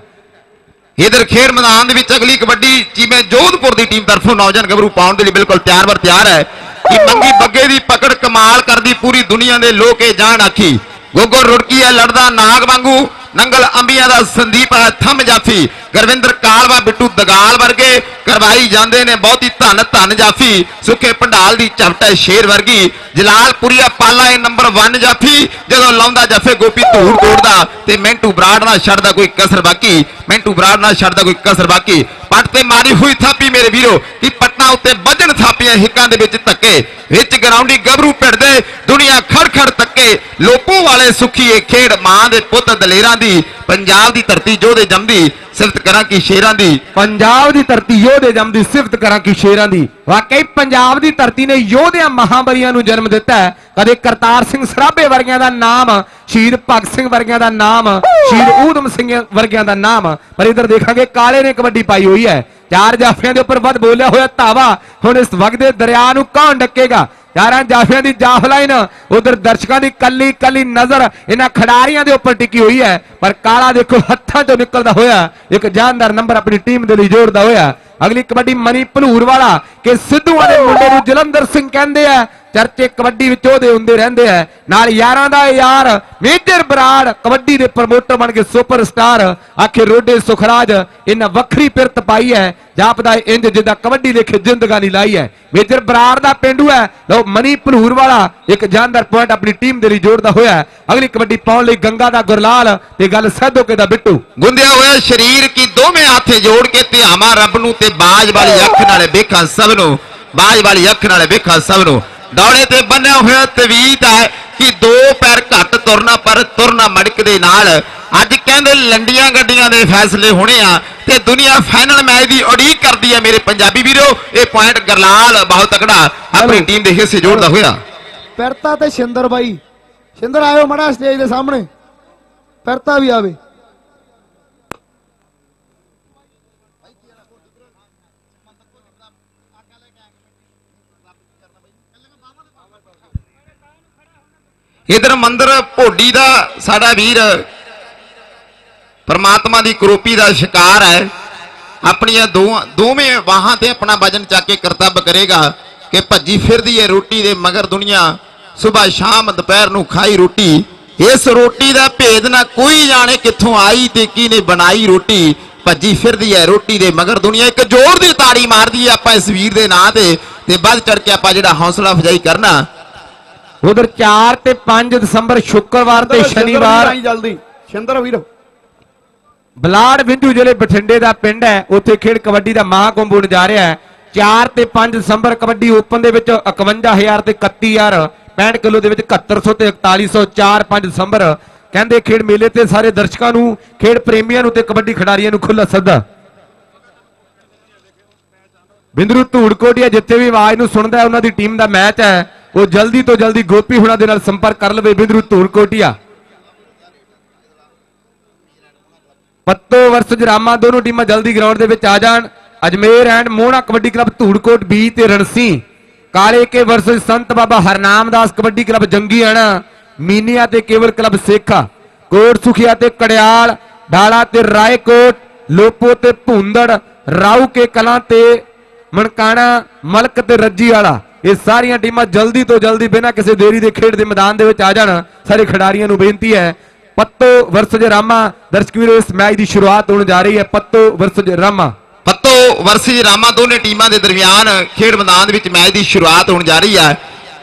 [SPEAKER 5] ਇਧਰ ਖੇਡ ਮੈਦਾਨ ਦੇ ਵਿੱਚ ਅਗਲੀ ਕਬੱਡੀ ਜਿਵੇਂ ਜੋਧਪੁਰ ਦੀ ਟੀਮ ਤਰਫੋਂ ਨੌਜਵਾਨ ਗੱਭਰੂ ਪਾਉਣ ਦੇ ਲਈ ਬਿਲਕੁਲ ਤਿਆਰ ਬਰ ਤਿਆਰ ਹੈ ਕਿ ਮੰਗੀ ਬੱਗੇ ਦੀ ਪਕੜ ਕਮਾਲ ਕਰਦੀ ਪੂਰੀ ਦੁਨੀਆ ਦੇ ਲੋਕ ਇਹ ਜਾਣ ਆਖੀ। ਗੋਗੋ ਰੁੜਕੀ ਹੈ ਲੜਦਾ ਨਾਗ ਵਾਂਗੂ। ਨੰਗਲ ਅੰਬੀਆਂ ਦਾ ਸੰਦੀਪ ਹੈ ਥੰਮ ਜਾਫੀ। ਗੁਰਵਿੰਦਰ ਕਾਲਵਾ, ਬਿੱਟੂ ਦਗਾਲ ਵਰਗੇ ਕਰਵਾਈ ਜਾਂਦੇ ਨੇ, ਬਹੁਤੀ ਧੰਨ ਧੰਨ ਜਾਫੀ। ਸੁੱਕੇ ਪੰਡਾਲ ਦੀ ਝਪਟ ਹੈ ਸ਼ੇਰ ਵਰਗੀ। ਜਲਾਲਪੁਰੀਆ ਪਾਲਾ ਇਹ ਨੰਬਰ 1 ਜਾਫੀ। ਜਦੋਂ ਲਾਉਂਦਾ ਜੱਫੇ ਗੋਪੀ ਧੂੜ ਤੋੜਦਾ। ਤੇ ਮਿੰਟੂ ਬਰਾੜ ਨਾਲ ਛੱਡਦਾ ਕੋਈ ਕਸਰ ਬਾਕੀ। ਮਿੰਟੂ ਬਰਾੜ ਨਾਲ ਛੱਡਦਾ ਕੋਈ ਕਸਰ ਬਾਕੀ। ਪੱਟ ਤੇ ਮਾਰੀ ਹੋਈ ਥਾਪੀ ਮੇਰੇ ਵੀਰੋ, ਕਿ ਪਟਨਾ ਉੱਤੇ ਵੱਜਣ ਥਾਪੀਆਂ ਹਿੱਕਾਂ ਦੇ ਵਿੱਚ ਧੱਕੇ। ਵਿੱਚ ਗਰਾਉਂਡੀ ਗੱਭਰੂ ਭਿੜਦੇ, ਦੁਨੀਆ ਖੜ ਖੜ ਤੱਕੇ ਲੋਪੋ ਵਾਲੇ ਸੁਖੀ ਇਹ ਖੇਡ, ਮਾਂ ਦੇ ਪੁੱਤ ਦਲੇਰਾਂ ਦੀ ਪੰਜਾਬ ਦੀ ਧਰਤੀ ਜੋਧੇ ਜੰਮਦੀ ਸਿਫਤ ਕਰਾਂ ਕੀ ਸ਼ੇਰਾਂ ਦੀ।
[SPEAKER 4] ਪੰਜਾਬ ਦੀ ਧਰਤੀ ਯੋਧੇ ਜੰਮਦੀ ਸਿਫਤ ਕਰਾਂ ਕੀ ਸ਼ੇਰਾਂ ਦੀ। ਵਾਕਈ ਪੰਜਾਬ ਦੀ ਧਰਤੀ ਨੇ ਯੋਧਿਆਂ ਮਹਾਬਲੀਆਂ ਨੂੰ ਜਨਮ ਦਿੱਤਾ ਕਦੇ ਕਰਤਾਰ ਸਿੰਘ ਸਰਾਭੇ ਵਰਗਿਆਂ ਦਾ ਨਾਮ, ਸ਼ਹੀਦ ਭਗਤ ਸਿੰਘ ਵਰਗਿਆਂ ਦਾ ਨਾਮ, ਸ਼ਹੀਦ ਊਧਮ ਸਿੰਘ ਵਰਗਿਆਂ ਦਾ ਨਾਮ। ਪਰ ਇਧਰ ਦੇਖਾਂਗੇ, ਕਾਲੇ ਨੇ ਕਬੱਡੀ ਪਾਈ ਹੋਈ ਹੈ। ਚਾਰ ਜਾਫਿਆਂ ਦੇ ਉੱਪਰ ਵੱਧ ਬੋਲਿਆ ਹੋਇਆ ਧਾਵਾ ਹੁਣ ਇਸ ਵਗਦੇ ਦਰਿਆ ਨੂੰ ਕੌਣ ਡੱਕੇਗਾ? ਯਾਰਾਂ ਜਾਫਿਆਂ ਦੀ ਜਾਫ ਲਾਈਨ, ਉਧਰ ਦਰਸ਼ਕਾਂ ਦੀ ਕੱਲੀ ਕੱਲੀ ਨਜ਼ਰ, ਇਹਨਾਂ ਖਿਡਾਰੀਆਂ ਦੇ ਉੱਪਰ ਟਿਕੀ ਹੋਈ ਹੈ। ਪਰ ਕਾਲਾ ਦੇਖੋ, ਹੱਥਾਂ ਚੋਂ ਨਿਕਲਦਾ ਹੋਇਆ, ਇੱਕ ਜਾਨਦਾਰ ਨੰਬਰ ਆਪਣੀ ਟੀਮ ਦੇ ਲਈ ਜੋੜਦਾ ਹੋਇਆ। ਅਗਲੀ ਕਬੱਡੀ ਮਨੀ ਭਲੂਰ ਵਾਲਾ, ਕਿ ਸਿੱਧੂਆਂ ਦੇ ਮੁੰਡੇ ਨੂੰ ਜਲੰਧਰ ਸਿੰਘ ਕਹਿੰਦੇ ਆ ਚਰਚੇ ਕਬੱਡੀ ਵਿੱਚ ਉਹਦੇ ਹੁੰਦੇ ਰਹਿੰਦੇ ਆ। ਨਾਲ ਯਾਰਾਂ ਦਾ ਯਾਰ, ਮੇਜਰ ਬਰਾੜ ਕਬੱਡੀ ਦੇ ਪ੍ਰਮੋਟਰ ਬਣ ਕੇ ਸੁਪਰਸਟਾਰ, ਆਖੇ ਰੋਡੇ ਸੁਖਰਾਜ ਇਹਨਾਂ ਵੱਖਰੀ ਪਿਰਤ ਪਾਈ ਹੈ, ਜਾਪਦਾ ਇੰਜ ਜਿੱਦਾਂ ਕਬੱਡੀ ਲੇਖੇ ਜ਼ਿੰਦਗਾਨੀ ਲਾਈ ਹੈ। ਮੇਜਰ ਬਰਾੜ ਦਾ ਪਿੰਡੂ ਹੈ, ਲਓ ਮਨੀ ਭਲੂਰ ਵਾਲਾ ਇੱਕ ਜਾਨਦਾਰ ਪੁਆਇੰਟ ਆਪਣੀ ਟੀਮ ਦੇ ਲਈ ਜੋੜਦਾ ਹੋਇਆ ਅਗਲੀ ਕਬੱਡੀ ਪਾਉਣ ਲਈ ਗੰਗਾ ਦਾ ਗੁਰਲਾਲ ਤੇ ਗੱਲ ਸੈਦੋਕੇ ਦਾ ਬਿੱਟੂ।
[SPEAKER 5] ਗੁੰਦਿਆ ਹੋਇਆ ਸਰੀਰ ਕੀ ਦੋਵੇਂ ਹੱਥੇ ਜੋੜ ਕੇ ਧਿਆਵਾਂ ਰੱਬ ਨੂੰ ਤੇ ਬਾਜ ਵਾਲੀ ਅੱਖ ਨਾਲੇ ਵੇਖਾਂ ਸਭ ਨੂੰ। ਬਾਜ ਵਾਲੀ ਅੱਖ ਨਾਲੇ ਵੇਖਾਂ ਸਭ ਨੂੰ। ਦੌੜੇ ਤੇ ਬੰਨਿਆ ਹੋਇਆ ਤਵੀਤ ਹੈ ਕਿ ਦੋ ਪੈਰ ਘੱਟ ਤੁਰਨਾ ਪਰ ਤੁਰਨਾ ਮੜਕ ਦੇ ਨਾਲ। ਅੱਜ ਕਹਿੰਦੇ ਲੰਡੀਆਂ ਗੱਡੀਆਂ ਦੇ ਫੈਸਲੇ ਹੋਣੇ ਆ ਤੇ ਦੁਨੀਆ ਫਾਈਨਲ ਮੈਚ ਦੀ ਉਡੀਕ ਕਰਦੀ ਹੈ ਮੇਰੇ ਪੰਜਾਬੀ ਵੀਰੋ। ਇਹ ਪੁਆਇੰਟ ਗਰਲਾਲ ਬਹੁਤ ਤਕੜਾ ਆਪਣੀ ਟੀਮ ਦੇ ਹਿੱਸੇ ਜੋੜਦਾ ਹੋਇਆ।
[SPEAKER 7] ਫਿਰਤਾ ਤੇ ਸ਼ਿੰਦਰ ਬਾਈ। ਸ਼ਿੰਦਰ ਆਇਓ ਮੜਾ ਸਟੇਜ ਦੇ ਸਾਹਮਣੇ। ਫਿਰਤਾ ਵੀ ਆਵੇ।
[SPEAKER 5] ਇਧਰ ਮੰਦਰ ਭੋਡੀ ਦਾ ਸਾਡਾ ਵੀਰ ਪਰਮਾਤਮਾ ਦੀ ਕਰੋਪੀ ਦਾ ਸ਼ਿਕਾਰ ਹੈ। ਆਪਣੀਆਂ ਦੋ ਦੋਵੇਂ ਵਾਹਾਂ ਤੇ ਆਪਣਾ ਵਜਨ ਚੱਕ ਕੇ ਕਰਤੱਵ ਕਰੇਗਾ ਕਿ ਭੱਜੀ ਫਿਰਦੀ ਹੈ ਰੋਟੀ ਦੇ ਮਗਰ ਦੁਨੀਆ। ਸਵੇਰ ਸ਼ਾਮ ਦੁਪਹਿਰ ਨੂੰ ਖਾਈ ਰੋਟੀ। ਇਸ ਰੋਟੀ ਦਾ ਭੇਦ ਨਾ ਕੋਈ ਜਾਣੇ ਕਿੱਥੋਂ ਆਈ ਤੇ ਕਿਹਨੇ ਬਣਾਈ ਰੋਟੀ। ਭੱਜੀ ਫਿਰਦੀ ਹੈ ਰੋਟੀ ਦੇ ਮਗਰ ਦੁਨੀਆ। ਇੱਕ ਜ਼ੋਰ ਦੀ ਤਾੜੀ ਮਾਰਦੀ ਹੈ ਆਪਾਂ ਇਸ ਵੀਰ ਦੇ ਨਾਂ ਤੇ। ਤੇ ਵੱਧ ਚੜ ਕੇ ਆਪਾਂ ਜਿਹੜਾ ਹੌਸਲਾ ਅਫਜਾਈ ਕਰਨਾ।
[SPEAKER 4] ਉਧਰ 4 ਤੇ 5 ਦਸੰਬਰ ਸ਼ੁੱਕਰਵਾਰ ਤੇ ਸ਼ਨੀਵਾਰ।
[SPEAKER 7] ਜਲਦੀ। ਸ਼ਿੰਦਰ ਵੀਰ।
[SPEAKER 4] ਬਲਾੜ ਬਿੰਦੂ ਜ਼ਿਲ੍ਹੇ ਬਠਿੰਡੇ ਦਾ ਪਿੰਡ ਹੈ। ਉੱਥੇ ਖੇਡ ਕਬੱਡੀ ਦਾ ਮਹਾਕੁੰਭ ਹੋਣ ਜਾ ਰਿਹਾ ਹੈ। 4 ਤੇ 5 ਦਸੰਬਰ ਕਬੱਡੀ ਓਪਨ ਦੇ ਵਿੱਚ 51000 ਤੇ 31000 65 ਕਿਲੋ ਦੇ ਵਿੱਚ 7100 ਤੇ 4100 4 5 ਦਸੰਬਰ। ਕਹਿੰਦੇ ਖੇਡ ਮੇਲੇ ਤੇ ਸਾਰੇ ਦਰਸ਼ਕਾਂ ਨੂੰ ਖੇਡ ਪ੍ਰੇਮੀਆਂ ਨੂੰ ਤੇ ਕਬੱਡੀ ਖਿਡਾਰੀਆਂ ਨੂੰ ਖੁੱਲਾ ਸੱਦਾ। ਬਿੰਦਰੂ ਧੂੜਕੋਟੀਆ ਜਿੱਥੇ ਵੀ ਆਵਾਜ਼ ਨੂੰ ਸੁਣਦਾ ਹੈ ਉਹਨਾਂ ਦੀ ਟੀਮ ਦਾ ਮੈਚ ਹੈ। ਉਹ ਜਲਦੀ ਤੋਂ ਜਲਦੀ ਗੋਪੀ ਹੁਣਾਂ ਦੇ ਨਾਲ ਸੰਪਰਕ ਕਰ ਲਵੇ ਬਿੰਦਰੂ ਧੂੜਕੋਟੀਆ ਪੱਤੋ ਵਰਸ ਜਰਾਮਾ ਦੋਨੋਂ ਟੀਮਾਂ ਜਲਦੀ ਗਰਾਊਂਡ ਦੇ ਵਿੱਚ ਆ ਜਾਣ। Ajmer and Mohna kabaddi club Dhurkot B ਤੇ ਰਣਸੀ। ਕਾਲੇ ਕੇ ਵਰਸਜ ਸੰਤ ਬਾਬਾ ਹਰਨਾਮਦਾਸ ਕਬੱਡੀ ਕਲੱਬ ਜੰਗੀਆਣਾ ਮੀਨੀਆ ਤੇ ਕੇਵਲ ਕਲੱਬ ਸੇਖਾ। ਕੋਟ ਸੁਖੀਆ ਤੇ ਕੜਿਆਲ ਢਾਲਾ ਤੇ ਰਾਏਕੋਟ, ਲੋਪੋ ਤੇ ਭੁੰਦੜ ਰਾਉ ਕੇ ਕਲਾਂ ਤੇ ਮਣਕਾਣਾ, ਮਲਕ ਤੇ ਰੱਜੀ ਵਾਲਾ ਇਹ ਸਾਰੀਆਂ ਟੀਮਾਂ ਜਲਦੀ ਤੋਂ ਜਲਦੀ ਬਿਨਾਂ ਕਿਸੇ ਦੇਰੀ ਦੇ ਖੇਡ ਦੇ ਮੈਦਾਨ ਦੇ ਵਿੱਚ ਆ ਜਾਣ। ਸਾਰੇ ਖਿਡਾਰੀਆਂ ਨੂੰ ਬੇਨਤੀ ਹੈ, ਪੱਤੋ ਵਰਸਜ ਰਾਮਾ। ਦਰਸ਼ਕ ਵੀਰੋ, ਇਸ ਮੈਚ ਦੀ ਸ਼ੁਰੂਆਤ ਹੋਣ ਜਾ ਰਹੀ ਹੈ, ਪੱਤੋ ਵਰਸਜ ਰਾਮਾ।
[SPEAKER 5] ਪੱਤੋ ਵਰਸੀ ਰਾਮਾ ਦੋਨੇ ਟੀਮਾਂ ਦੇ ਦਰਮਿਆਨ ਖੇਡ ਮੈਦਾਨ ਦੇ ਵਿੱਚ ਮੈਚ ਦੀ ਸ਼ੁਰੂਆਤ ਹੋਣ ਜਾ ਰਹੀ ਹੈ।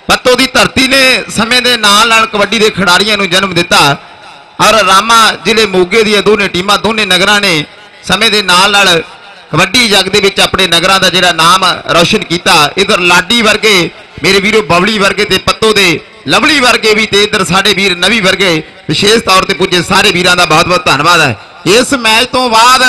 [SPEAKER 5] ਪੱਤੋ ਦੀ ਧਰਤੀ ਨੇ ਸਮੇਂ ਦੇ ਨਾਲ ਨਾਲ ਕਬੱਡੀ ਦੇ ਖਿਡਾਰੀਆਂ ਨੂੰ ਜਨਮ ਦਿੱਤਾ। ਔਰ ਰਾਮਾ ਜ਼ਿਲ੍ਹੇ ਮੋਗੇ ਦੀਆਂ ਦੋਨੇ ਟੀਮਾਂ ਦੋਨੇ ਨਗਰਾਂ ਨੇ ਸਮੇਂ ਦੇ ਨਾਲ ਨਾਲ ਕਬੱਡੀ ਜਗ ਦੇ ਵਿੱਚ ਆਪਣੇ ਨਗਰਾਂ ਦਾ ਜਿਹੜਾ ਨਾਮ ਰੌਸ਼ਨ ਕੀਤਾ, ਇਧਰ ਲਾਡੀ ਵਰਗੇ, ਮੇਰੇ ਵੀਰੋ ਬਵਲੀ ਵਰਗੇ ਤੇ ਪੱਤੋ ਦੇ, ਲਵਲੀ ਵਰਗੇ ਵੀ ਤੇ ਇਧਰ ਸਾਡੇ ਵੀਰ ਨਵੀ ਵਰਗੇ, ਵਿਸ਼ੇਸ਼ ਤੌਰ ਤੇ ਪੁੱਜੇ ਸਾਰੇ ਵੀਰਾਂ ਦਾ ਬਹੁਤ ਬਹੁਤ ਧੰਨਵਾਦ ਹੈ। ਇਸ ਮੈਚ ਤੋਂ ਬਾਅਦ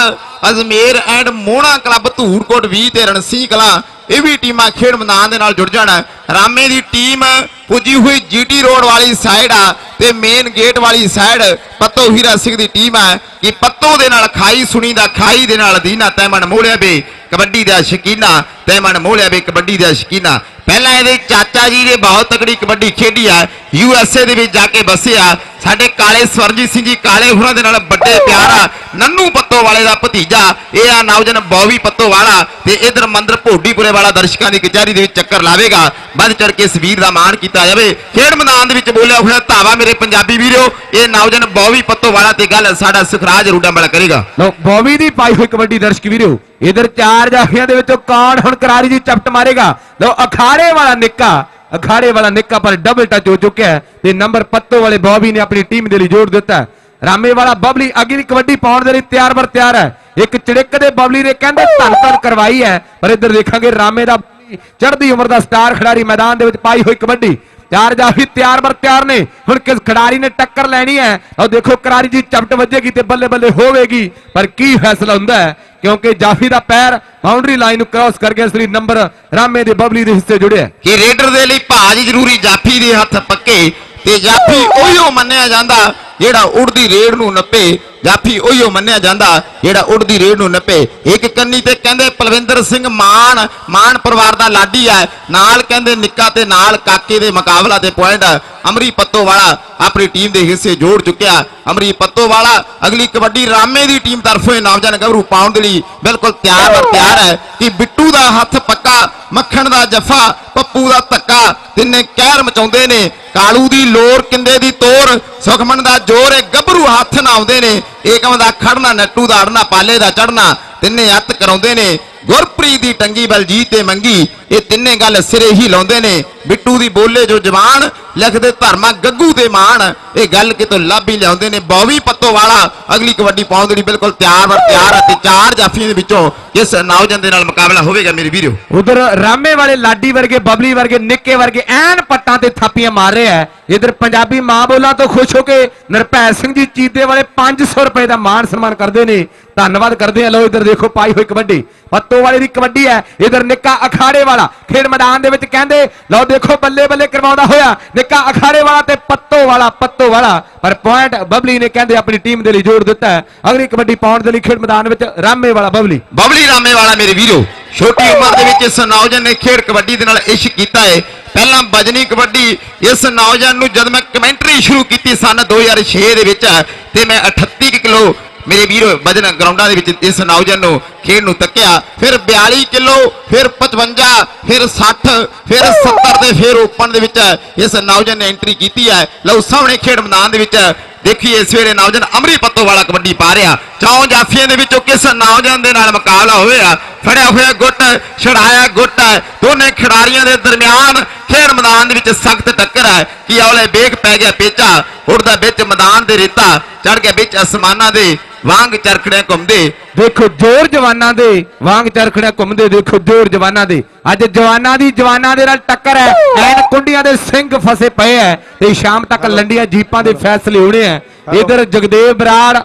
[SPEAKER 5] ਅਜਮੇਰ ਐਂਡ ਮੋਹਣਾ ਕਲੱਬ ਧੂੜਕੋਟ 20 ਤੇ ਰਣਸੀ ਕਲਾ, ਇਹ ਵੀ ਟੀਮਾਂ ਖੇਡ ਮੈਦਾਨ ਦੇ ਨਾਲ ਜੁੜ ਜਾਣ ਰਾਮੇ ਦੀ ਟੀਮ ਪੁੱਜੀ ਹੋਈ ਜੀਟੀ ਰੋਡ ਵਾਲੀ ਸਾਈਡ ਆ ਤੇ ਮੇਨ ਗੇਟ ਵਾਲੀ ਸਾਈਡ ਪੱਤੋ ਹੀਰਾ ਸਿੰਘ ਦੀ ਟੀਮ ਆ ਕਿ ਪੱਤੋ ਦੇ ਨਾਲ ਖਾਈ ਸੁਣੀ ਦਾ ਖਾਈ ਦੇ ਨਾਲ ਦੀਨਾ ਤੈਮਨ ਮੋੜਿਆ ਬੇ ਕਬੱਡੀ ਦਾ ਸ਼ਕੀਨਾ ਤੈਮਨ ਮੋੜਿਆ ਬੇ ਕਬੱਡੀ ਦਾ ਸ਼ਕੀਨਾ ਪਹਿਲਾਂ ਇਹਦੇ ਚਾਚਾ ਜੀ ਨੇ ਬਹੁਤ ਤਕੜੀ ਕਬੱਡੀ ਖੇਡੀ ਆ ਯੂ ਐਸ ਏ ਦੇ ਵਿੱਚ ਜਾ ਕੇ ਬਸਿਆ ਸਾਡੇ ਕਾਲੇ ਸਵਰਜੀਤ ਸਿੰਘ ਜੀ ਕਾਲੇ ਹੋਰਾਂ ਦੇ ਨਾਲ ਵੱਡੇ ਪਿਆਰ ਆ ਨੰਨੂ ਪੱਤੋ ਵਾਲੇ ਦਾ ਭਤੀਜਾ ਇਹ ਆ ਨੌਜਨ ਬੌਵੀ ਪੱਤੋ ਵਾਲਾ ਤੇ ਇਧਰ ਮੰਦਰ ਭੋਡੀਪੁਰੇ ਵਾਲਾ ਦਰਸ਼ਕਾਂ ਦੀ ਕਚਹਿਰੀ ਦੇ ਵਿੱਚ ਚੱਕਰ ਲਾਵੇਗਾ ਵੱਧ ਚੜ ਕੇ ਇਸ ਵੀਰ ਦਾ ਮਾਣ ਕੀਤਾ ਜਾਵੇ। ਖੇਡ ਮੈਦਾਨ ਦੇ ਵਿੱਚ ਬੋਲਿਆ ਹੋਇਆ ਧਾਵਾ ਮੇਰੇ ਪੰਜਾਬੀ ਵੀਰੋ, ਇਹ ਨੌਜਨ ਬੌਵੀ ਪੱਤੋ ਤੇ ਗੱਲ ਸਾਡਾ ਸੁਖਰਾਜ ਰੂਡਾਂਬਲ ਕਰੇਗਾ।
[SPEAKER 4] ਲੋ ਬੌਬੀ ਦੀ ਪਾਈ ਹੋਈ ਕਬੱਡੀ ਦਰਸ਼ਕ ਵੀਰੋ, ਇਧਰ ਚਾਰ ਜਾਫੀਆਂ ਦੇ ਵਿੱਚੋਂ ਕੌਣ ਹੁਣ ਕਰਾਰੀ ਦੀ ਚਪਟ ਮਾਰੇਗਾ? ਲੋ ਅਖਾੜੇ ਵਾਲਾ ਨਿੱਕਾ, ਅਖਾੜੇ ਵਾਲਾ ਨਿੱਕਾ ਪਰ ਡਬਲ ਟੱਚ ਹੋ ਚੁੱਕਿਆ ਤੇ ਨੰਬਰ ਪੱਤੋ ਵਾਲੇ ਬੌਬੀ ਨੇ ਆਪਣੀ ਟੀਮ ਦੇ ਲਈ ਜੋੜ ਦਿੱਤਾ ਰਾਮੇ ਵਾਲਾ ਬਬਲੀ ਅਗਲੀ ਕਬੱਡੀ ਪਾਉਣ ਦੇ ਲਈ ਤਿਆਰ ਬਰ ਤਿਆਰ ਹੈ। ਇੱਕ ਚੜਿੱਕ ਦੇ ਬਬਲੀ ਨੇ ਕਹਿੰਦੇ ਧੰਨ ਧੰਨ ਕਰਵਾਈ ਹੈ, ਪਰ ਇੱਧਰ ਦੇਖਾਂਗੇ ਰਾਮੇ ਦਾ ਚੜ੍ਹਦੀ ਉਮਰ ਦਾ ਸਟਾਰ ਖਿਡਾਰੀ ਮੈਦਾਨ ਦੇ ਵਿੱਚ ਪਾਈ ਹੋਈ ਕਬੱਡੀ। ਚਾਰ ਜਾਫੀ ਤਿਆਰ ਬਰ ਤਿਆਰ ਨੇ। ਹੁਣ ਕਿਸ ਖਿਡਾਰੀ ਨੇ ਟੱਕਰ ਲੈਣੀ ਹੈ? ਉਹ ਦੇਖੋ ਕਰਾਰੀ ਜੀ ਚਪਟ ਵੱਜੇਗੀ ਤੇ ਬੱਲੇ ਬੱਲੇ ਹੋਵੇਗੀ। ਪਰ ਕੀ ਫੈਸਲਾ ਹੁੰਦਾ ਹੈ? ਕਿਉਂਕਿ ਜਾਫੀ ਦਾ ਪੈਰ ਬਾਉਂਡਰੀ ਲਾਈਨ ਨੂੰ ਕ੍ਰਾਸ ਕਰ ਗਿਆ ਸ੍ਰੀ ਨੰਬਰ ਰਾਮੇ ਦੇ ਬਬਲੀ ਦੇ ਹਿੱਸੇ ਜੁੜਿਆ
[SPEAKER 5] ਕਿ ਰੇਡਰ ਦੇ ਲਈ ਭਾਜ ਜ਼ਰੂਰੀ ਜਾਫੀ ਦੇ ਹੱਥ ਪੱਕੇ ਤੇ ਜਾਫੀ ਉਹੀਓ ਮੰਨਿਆ ਜਾਂਦਾ ਜਿਹੜਾ ਉੜਦੀ ਰੇੜ ਨੂੰ ਨੱਪੇ, ਜਾਫੀ ਉਹੀਓ ਮੰਨਿਆ ਜਾਂਦਾ, ਜਿਹੜਾ ਉੜਦੀ ਰੇੜ ਨੂੰ ਨੱਪੇ। ਇੱਕ ਕੰਨੀ ਤੇ ਕਹਿੰਦੇ ਪਲਵਿੰਦਰ ਸਿੰਘ ਮਾਨ ਮਾਨ ਪਰਿਵਾਰ ਦਾ ਲਾਡੀ ਹੈ ਨਾਲ ਕਹਿੰਦੇ ਨਿੱਕਾ ਤੇ ਨਾਲ ਕਾਕੇ ਦੇ ਮੁਕਾਬਲਾ ਤੇ ਪੁਆਇੰਟ ਅਮਰੀ ਪੱਤੋ ਵਾਲਾ ਆਪਣੀ ਟੀਮ ਦੇ ਹਿੱਸੇ ਜੋੜ ਚੁੱਕਿਆ। ਅਮਰੀ ਪੱਤੋ ਵਾਲਾ ਅਗਲੀ ਕਬੱਡੀ ਰਾਮੇ ਦੀ ਟੀਮ ਤਰਫੋਂ ਨਾਮਜ਼ਨ ਨੌਜਵਾਨ ਗੱਭਰੂ ਪਾਉਣ ਦੇ ਲਈ ਬਿਲਕੁਲ ਤਿਆਰ ਔਰ ਤਿਆਰ ਹੈ ਕਿ ਬਿੱਟੂ ਦਾ ਹੱਥ ਪੱਕਾ, ਮੱਖਣ ਦਾ ਜਫਾ, ਪੱਪੂ ਦਾ ਧੱਕਾ, ਤਿੰਨੇ ਕਹਿਰ ਮਚਾਉਂਦੇ ਨੇ। ਕਾਲੂ ਦੀ ਲੋਰ, ਕਿੰਦੇ ਦੀ ਤੋਰ, ਸੁਖਮਨ ਦਾ ਜੋਰ ਇਹ ਗੱਭਰੂ ਹੱਥ ਨਾ ਆਉਂਦੇ ਨੇ। ਇਹ ਕਹਿੰਦਾ ਖੜਨਾ, ਨੱਟੂ ਦਾ ਅੜਨਾ, ਪਾਲੇ ਦਾ ਚੜਨਾ, ਤਿੰਨੇ ਹੱਥ ਕਰਾਉਂਦੇ ਨੇ। ਗੁਰਪ੍ਰੀਤ ਦੀ ਟੰਗੀ ਬਲਜੀਤ ਤੇ ਮੰਗੀ। ਇਹ ਤਿੰਨੇ ਗੱਲ ਸਿਰੇ ਹੀ ਲਾਉਂਦੇ ਨੇ। ਬਿੱਟੂ ਦੀ ਬੋਲੇ ਜੋ ਜਵਾਨ, ਲਿਖਦੇ ਧਰਮਾ ਗੱਗੂ ਦੇ ਮਾਣ। ਇਹ ਗੱਲ ਕਿਤੋਂ ਲੱਭ ਹੀ ਲਿਆਉਂਦੇ ਨੇ। ਬੌਵੀ ਪੱਤੋ ਵਾਲਾ ਅਗਲੀ ਕਬੱਡੀ ਪਾਉਣ ਦੇ ਲਈ ਬਿਲਕੁਲ ਤਿਆਰ ਵਰ ਤਿਆਰ ਹੈ ਤੇ ਚਾਰ ਜਾਫੀਆਂ ਦੇ ਵਿੱਚੋਂ ਇਸ ਨੌਜਵਾਨ ਦੇ ਨਾਲ ਮੁਕਾਬਲਾ ਹੋਵੇਗਾ ਮੇਰੇ ਵੀਰੋ?
[SPEAKER 4] ਉਧਰ ਰਾਮੇ ਵਾਲੇ ਲਾਡੀ ਵਰਗੇ, ਬਬਲੀ ਵਰਗੇ, ਨਿੱਕੇ ਵਰਗੇ ਐਨ ਪੱਟਾਂ ਤੇ ਥਾਪੀਆਂ ਮਾਰ ਰਿਹਾ ਹੈ। ਇਧਰ ਪੰਜਾਬੀ ਮਾਂ ਬੋਲਾਂ ਤੋਂ ਖੁਸ਼ ਹੋ ਕੇ ਨਿਰਭੈ ਸਿੰਘ ਜੀ ਚੀਤੇ ਵਾਲੇ 500 ਰੁਪਏ ਦਾ ਮਾਣ ਸਨਮਾਨ ਕਰਦੇ ਨੇ। ਧੰਨਵਾਦ ਕਰਦੇ ਆ ਲੋ ਇਧਰ ਦੇਖੋ, ਪਾਈ ਹੋਈ ਕਬੱਡੀ। ਪੱਤੋ ਵਾਲੇ ਦੀ ਕਬੱਡੀ ਹੈ। ਇਧਰ ਨਿੱਕਾ ਅਖਾੜੇ ਵਾਲਾ ਖੇਡ ਮੈਦਾਨ ਦੇ ਵਿੱਚ ਕਹਿੰਦੇ ਲਓ ਦੇਖੋ ਬੱਲੇ ਬੱਲੇ ਕਰਵਾਉਂਦਾ ਹੋਇਆ ਨਿੱਕਾ ਅਖਾੜੇ ਵਾਲਾ ਤੇ ਪੱਤੋ ਵਾਲਾ ਪੱਤੋ ਵਾਲਾ ਪਰ ਪੁਆਇੰਟ ਬਬਲੀ ਨੇ ਕਹਿੰਦੇ ਆਪਣੀ ਟੀਮ ਦੇ ਲਈ ਜੋੜ ਦਿੱਤਾ ਹੈ। ਅਗਲੀ ਕਬੱਡੀ ਪਾਉਣ ਦੇ ਲਈ ਖੇਡ ਮੈਦਾਨ ਵਿੱਚ ਰਾਮੇ ਵਾਲਾ ਬਬਲੀ।
[SPEAKER 5] ਬਬਲੀ ਰਾਮੇ ਵਾਲਾ ਮੇਰੇ ਵੀਰੋ ਛੋਟੀ ਉਮਰ ਦੇ ਵਿੱਚ ਇਸ ਨੌਜਵਾਨ ਨੇ ਖੇਡ ਕਬੱਡੀ ਦੇ ਨਾਲ ਇਸ਼ਕ ਕੀਤਾ ਹੈ ਪਹਿਲਾਂ ਬਜਨੀ ਕਬੱਡੀ ਇਸ ਨੌਜਵਾਨ ਨੂੰ ਜਦ ਮੈਂ ਕਮੈਂਟਰੀ ਸ਼ੁਰੂ ਕੀਤੀ ਸਨ 2006 ਦੇ ਵਿੱਚ ਤੇ ਮੈਂ 38 ਕੁ ਕਿਲੋ ਮੇਰੇ ਵੀਰੋ ਵਜਨ ਗਰਾਊਂਡਾਂ ਦੇ ਵਿੱਚ ਇਸ ਨੌਜਵਾਨ ਨੂੰ ਖੇਡ ਨੂੰ ਤੱਕਿਆ ਫਿਰ 42 ਕਿਲੋ ਫਿਰ 55 ਫਿਰ 60 ਫਿਰ 70 ਤੇ ਫਿਰ ਓਪਨ ਦੇ ਵਿੱਚ ਇਸ ਨੌਜਵਾਨ ਨੇ ਐਂਟਰੀ ਕੀਤੀ ਹੈ। ਲਓ ਸਾਹਮਣੇ ਖੇਡ ਮੈਦਾਨ ਦੇ ਵਿੱਚ ਦੇਖੀਏ ਇਸ ਵੇਲੇ ਨੌਜਵਾਨ ਅਮਰੀ ਪੱਤੋ ਵਾਲਾ ਕਬੱਡੀ ਪਾ ਰਿਹਾ। ਚੌਂ ਜਾਫੀਆਂ ਦੇ ਵਿੱਚੋਂ ਕਿਸ ਨੌਜਵਾਨ ਦੇ ਨਾਲ ਮੁਕਾਬਲਾ ਹੋਇਆ ਫੜਿਆ ਹੋਇਆ ਗੁੱਟ ਛੜਾਇਆ ਗੁੱਟ। ਦੋਨੇ ਖਿਡਾਰੀਆਂ ਦੇ ਦਰਮਿਆਨ ਖੇਡ ਮੈਦਾਨ ਦੇ ਵਿੱਚ ਸਖਤ ਟੱਕਰ ਹੈ ਕਿ ਔਲੇ ਬੇਗ ਪੈ ਗਿਆ ਪੇਚਾ ਉੜਦਾ ਵਿੱਚ ਮੈਦਾਨ ਦੇ ਰੇਤਾ ਚੜ ਗਿਆ ਵਿੱਚ ਅਸਮਾਨਾਂ ਦੇ ਵਾਂਗ ਚਰਖੜੇ ਘੁੰਮਦੇ।
[SPEAKER 4] ਦੇਖੋ ਜੋਰ ਜਵਾਨਾਂ ਦੇ ਵਾਂਗ ਚਰਖੜਿਆ ਘੁੰਮਦੇ ਦੇਖੋ ਜੋਰ ਜਵਾਨਾਂ ਦੇ। ਅੱਜ ਜਵਾਨਾਂ ਦੀ ਜਵਾਨਾਂ ਦੇ ਨਾਲ ਟੱਕਰ ਹੈ। ਐਨ ਕੁੰਡੀਆਂ ਦੇ ਸਿੰਘ ਫਸੇ ਪਏ ਐ ਤੇ ਸ਼ਾਮ ਤੱਕ ਲੰਡੀਆਂ ਜੀਪਾਂ ਦੇ ਫੈਸਲੇ ਹੋਣੇ ਐ ਇਧਰ ਜਗਦੇਵ ਬਰਾੜ।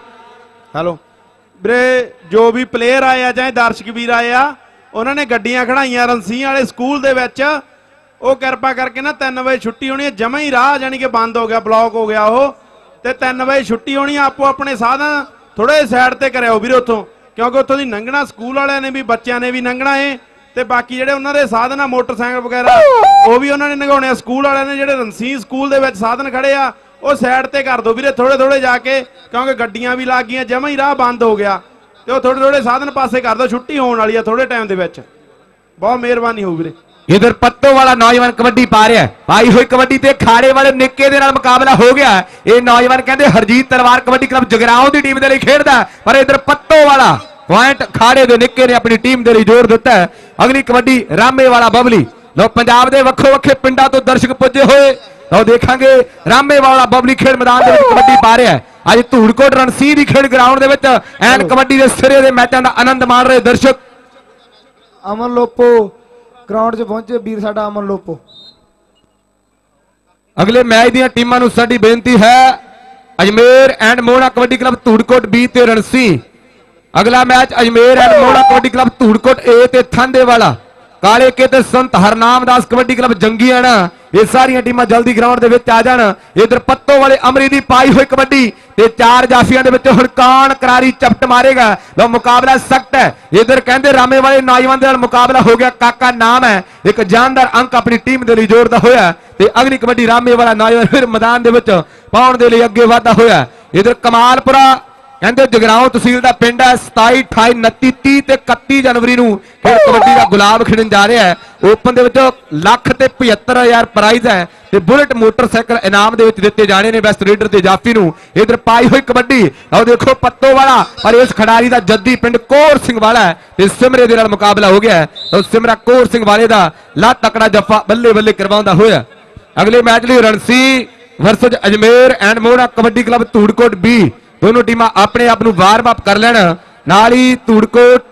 [SPEAKER 3] ਹੈਲੋ। ਵੀਰੇ ਜੋ ਵੀ ਪਲੇਅਰ ਆਏ ਆ ਚਾਹੇ ਦਰਸ਼ਕ ਵੀਰ ਆਏ ਆ ਉਹਨਾਂ ਨੇ ਗੱਡੀਆਂ ਖੜਾਈਆਂ ਰਣਸੀਂਹ ਵਾਲੇ ਸਕੂਲ ਦੇ ਵਿੱਚ। ਉਹ ਕਿਰਪਾ ਕਰਕੇ ਨਾ 3 ਵਜੇ ਛੁੱਟੀ ਹੋਣੀ ਹੈ ਜਮਾ ਹੀ ਰਾਹ ਜਾਨੀ ਕਿ ਬੰਦ ਹੋ ਗਿਆ ਬਲੌਕ ਹੋ ਗਿਆ ਉਹ। ਤੇ 3 ਵਜੇ ਛੁੱਟੀ ਹੋਣੀ ਆ, ਆਪੋ ਆਪਣੇ ਸਾਧਨ ਥੋੜੇ ਸਾਈਡ ਤੇ ਕਰਿਓ ਵੀਰੇ ਉੱਥੋਂ। ਕਿਉਂਕਿ ਉੱਥੋਂ ਦੀ ਲੰਘਣਾ ਸਕੂਲ ਵਾਲਿਆਂ ਨੇ ਵੀ ਬੱਚਿਆਂ ਨੇ ਵੀ ਲੰਘਣਾ ਏ। ਤੇ ਬਾਕੀ ਜਿਹੜੇ ਉਹਨਾਂ ਦੇ ਸਾਧਨ ਆ ਮੋਟਰਸਾਈਕਲ ਵਗੈਰਾ ਉਹ ਵੀ ਉਹਨਾਂ ਨੇ ਲੰਘਾਉਣੇ ਆ। ਸਕੂਲ ਵਾਲਿਆਂ ਨੇ ਜਿਹੜੇ ਰਣਸੀਨ ਸਕੂਲ ਦੇ ਵਿੱਚ ਸਾਧਨ ਖੜੇ ਆ ਉਹ ਸਾਈਡ ਤੇ ਕਰ ਦਿਓ ਵੀਰੇ ਥੋੜੇ ਥੋੜੇ ਜਾ ਕੇ। ਕਿਉਂਕਿ ਗੱਡੀਆਂ ਵੀ ਲੱਗ ਗਈਆਂ ਜਮਾ ਹੀ ਰਾਹ ਬੰਦ ਹੋ ਗਿਆ। ਤੇ ਉਹ ਥੋੜੇ ਥੋੜੇ ਸਾਧਨ ਪਾਸੇ ਕਰ ਦਿਓ ਛੁੱਟੀ ਹੋਣ ਵਾਲੀ ਆ ਥੋੜੇ ਟਾਈਮ ਦੇ ਵਿੱਚ। ਬਹੁਤ ਮਿਹਰਬਾਨੀ ਹੋਊ ਵੀਰੇ।
[SPEAKER 4] ਇਧਰ ਪੱਤੋ ਵਾਲਾ ਨੌਜਵਾਨ ਕਬੱਡੀ ਪਾ ਰਿਹਾ। ਪਾਈ ਹੋਈ ਕਬੱਡੀ ਤੇ ਖਾੜੇ ਵਾਲੇ ਨਿੱਕੇ ਦੇ ਨਾਲ ਮੁਕਾਬਲਾ ਹੋ ਗਿਆ। ਇਹ ਨੌਜਵਾਨ ਕਹਿੰਦੇ ਹਰਜੀਤ ਤਲਵਾਰ ਕਬੱਡੀ ਕਲੱਬ ਜਗਰਾਉਂ ਦੀ ਟੀਮ ਦੇ ਲਈ ਖੇਡਦਾ ਪਰ ਇਧਰ ਪੱਤੋ ਵਾਲਾ ਪੁਆਇੰਟ ਖਾੜੇ ਦੇ ਨਿੱਕੇ ਨੇ ਆਪਣੀ ਟੀਮ ਦੇ ਲਈ ਜ਼ੋਰ ਦਿੱਤਾ। ਅਗਲੀ ਕਬੱਡੀ ਰਾਮੇ ਵਾਲਾ ਬਬਲੀ ਲੋ ਪੰਜਾਬ ਦੇ ਵੱਖੋ ਵੱਖਰੇ ਪਿੰਡਾਂ ਤੋਂ ਦਰਸ਼ਕ ਪੁੱਜੇ ਹੋਏ ਲਓ ਦੇਖਾਂਗੇ ਰਾਮੇ ਵਾਲਾ ਬਬਲੀ ਖੇਡ ਮੈਦਾਨ ਦੇ ਵਿੱਚ ਕਬੱਡੀ ਪਾ ਰਿਹਾ ਹੈ। ਅੱਜ ਧੂੜਕੋਟ ਰਣਸੀਂਹ ਦੀ ਖੇਡ ਗਰਾਊਂਡ ਦੇ ਵਿੱਚ ਐਨ ਕਬੱਡੀ ਦੇ ਸਿਰੇ ਦੇ ਮੈਚਾਂ ਦਾ ਆਨੰਦ ਮਾਣ ਰਹੇ ਦਰਸ਼ਕ
[SPEAKER 7] ਅਮਨ ਲੋਪੋ ਗਰਾਊਂਡ 'ਚ ਪਹੁੰਚੇ ਵੀਰ ਸਾਡਾ ਅਮਨ ਲੋਪੋ।
[SPEAKER 4] ਅਗਲੇ ਮੈਚ ਦੀਆਂ ਟੀਮਾਂ ਨੂੰ ਸਾਡੀ ਬੇਨਤੀ ਹੈ, Ajmer and Mohna kabaddi club Dhurkot B ਤੇ ਰਣਸੀ। ਅਗਲਾ match Ajmer and Mohna kabaddi club Dhurkot A ਤੇ ਥਾਂਦੇਵਾਲਾ। ਕਾਲੇ ਕੇ ਤੇ ਸੰਤ ਹਰਨਾਮ ਦਾਸ ਕਬੱਡੀ ਕਲੱਬ ਜੰਗੀਆਣਾ ਇਹ ਸਾਰੀਆਂ ਟੀਮਾਂ ਜਲਦੀ ਗਰਾਊਂਡ ਦੇ ਵਿੱਚ ਆ ਜਾਣ। ਇਧਰ ਪੱਤੋ ਵਾਲੇ ਅਮਰੀ ਦੀ ਪਾਈ ਹੋਈ ਕਬੱਡੀ ਤੇ ਚਾਰ ਜਾਫੀਆਂ ਦੇ ਵਿੱਚ ਹੁਣ ਕਾਨ ਕਰਾਰੀ ਚਪਟ ਮਾਰੇਗਾ। ਲੋ ਮੁਕਾਬਲਾ ਸਖਤ ਹੈ। ਇਧਰ ਕਹਿੰਦੇ ਰਾਮੇ ਵਾਲੇ ਨੌਜਵਾਨ ਦੇ ਨਾਲ ਮੁਕਾਬਲਾ ਹੋ ਗਿਆ। ਕਾਕਾ ਨਾਮ ਹੈ। ਇੱਕ ਜਾਨਦਾਰ ਅੰਕ ਆਪਣੀ ਟੀਮ ਦੇ ਲਈ ਜੋੜਦਾ ਹੋਇਆ ਤੇ ਅਗਲੀ ਕਬੱਡੀ ਰਾਮੇ ਵਾਲਾ ਨੌਜਵਾਨ ਫਿਰ ਮੈਦਾਨ ਦੇ ਵਿੱਚ ਪਾਉਣ ਦੇ ਲਈ ਅੱਗੇ ਵਧਦਾ ਹੋਇਆ ਇਧਰ ਕਮਾਲਪੁਰਾ ਕਹਿੰਦੇ ਜਗਰਾਉਂ ਤਹਿਸੀਲ ਦਾ ਪਿੰਡ ਹੈ 27 28 29 30 ਤੇ 31 ਜਨਵਰੀ ਨੂੰ ਖੇਡ ਕਬੱਡੀ ਦਾ ਗੁਲਾਬ ਖਿੜਨ ਜਾ ਰਿਹਾ ਹੈ। ਓਪਨ ਦੇ ਵਿੱਚ ਲੱਖ ਤੇ 75000 ਪ੍ਰਾਈਜ਼ ਹੈ ਤੇ ਬੁਲਟ ਮੋਟਰਸਾਈਕਲ ਇਨਾਮ ਦੇ ਵਿੱਚ ਦਿੱਤੇ ਜਾਣੇ ਨੇ ਬੈਸਟ ਰੀਡਰ ਤੇ ਜਾਫੀ ਨੂੰ। ਇਧਰ ਪਾਈ ਹੋਈ ਕਬੱਡੀ, ਆਓ ਦੇਖੋ ਪੱਤੋ ਵਾਲਾ, ਪਰ ਇਸ ਖਿਡਾਰੀ ਦਾ ਜੱਦੀ ਪਿੰਡ ਕੋਰ ਸਿੰਘ ਵਾਲਾ ਤੇ ਸਿਮਰੇ ਦੇ ਨਾਲ ਮੁਕਾਬਲਾ ਹੋ ਗਿਆ ਹੈ। ਸਿਮਰਾ ਕੋਰ ਸਿੰਘ ਵਾਲੇ ਦਾ ਲਾ ਤਕੜਾ ਜੱਫਾ ਬੱਲੇ ਬੱਲੇ ਕਰਵਾਉਂਦਾ ਹੋਇਆ ਅਗਲੇ ਮੈਚ ਲਈ Ransi versus Ajmer and Mora kabaddi club Dhurkot B ਦੋਨੋਂ ਟੀਮਾਂ ਆਪਣੇ ਆਪ ਨੂੰ ਵਾਰਮ ਅਪ ਕਰ ਲੈਣ। ਨਾਲ ਹੀ ਧੂੜਕੋਟ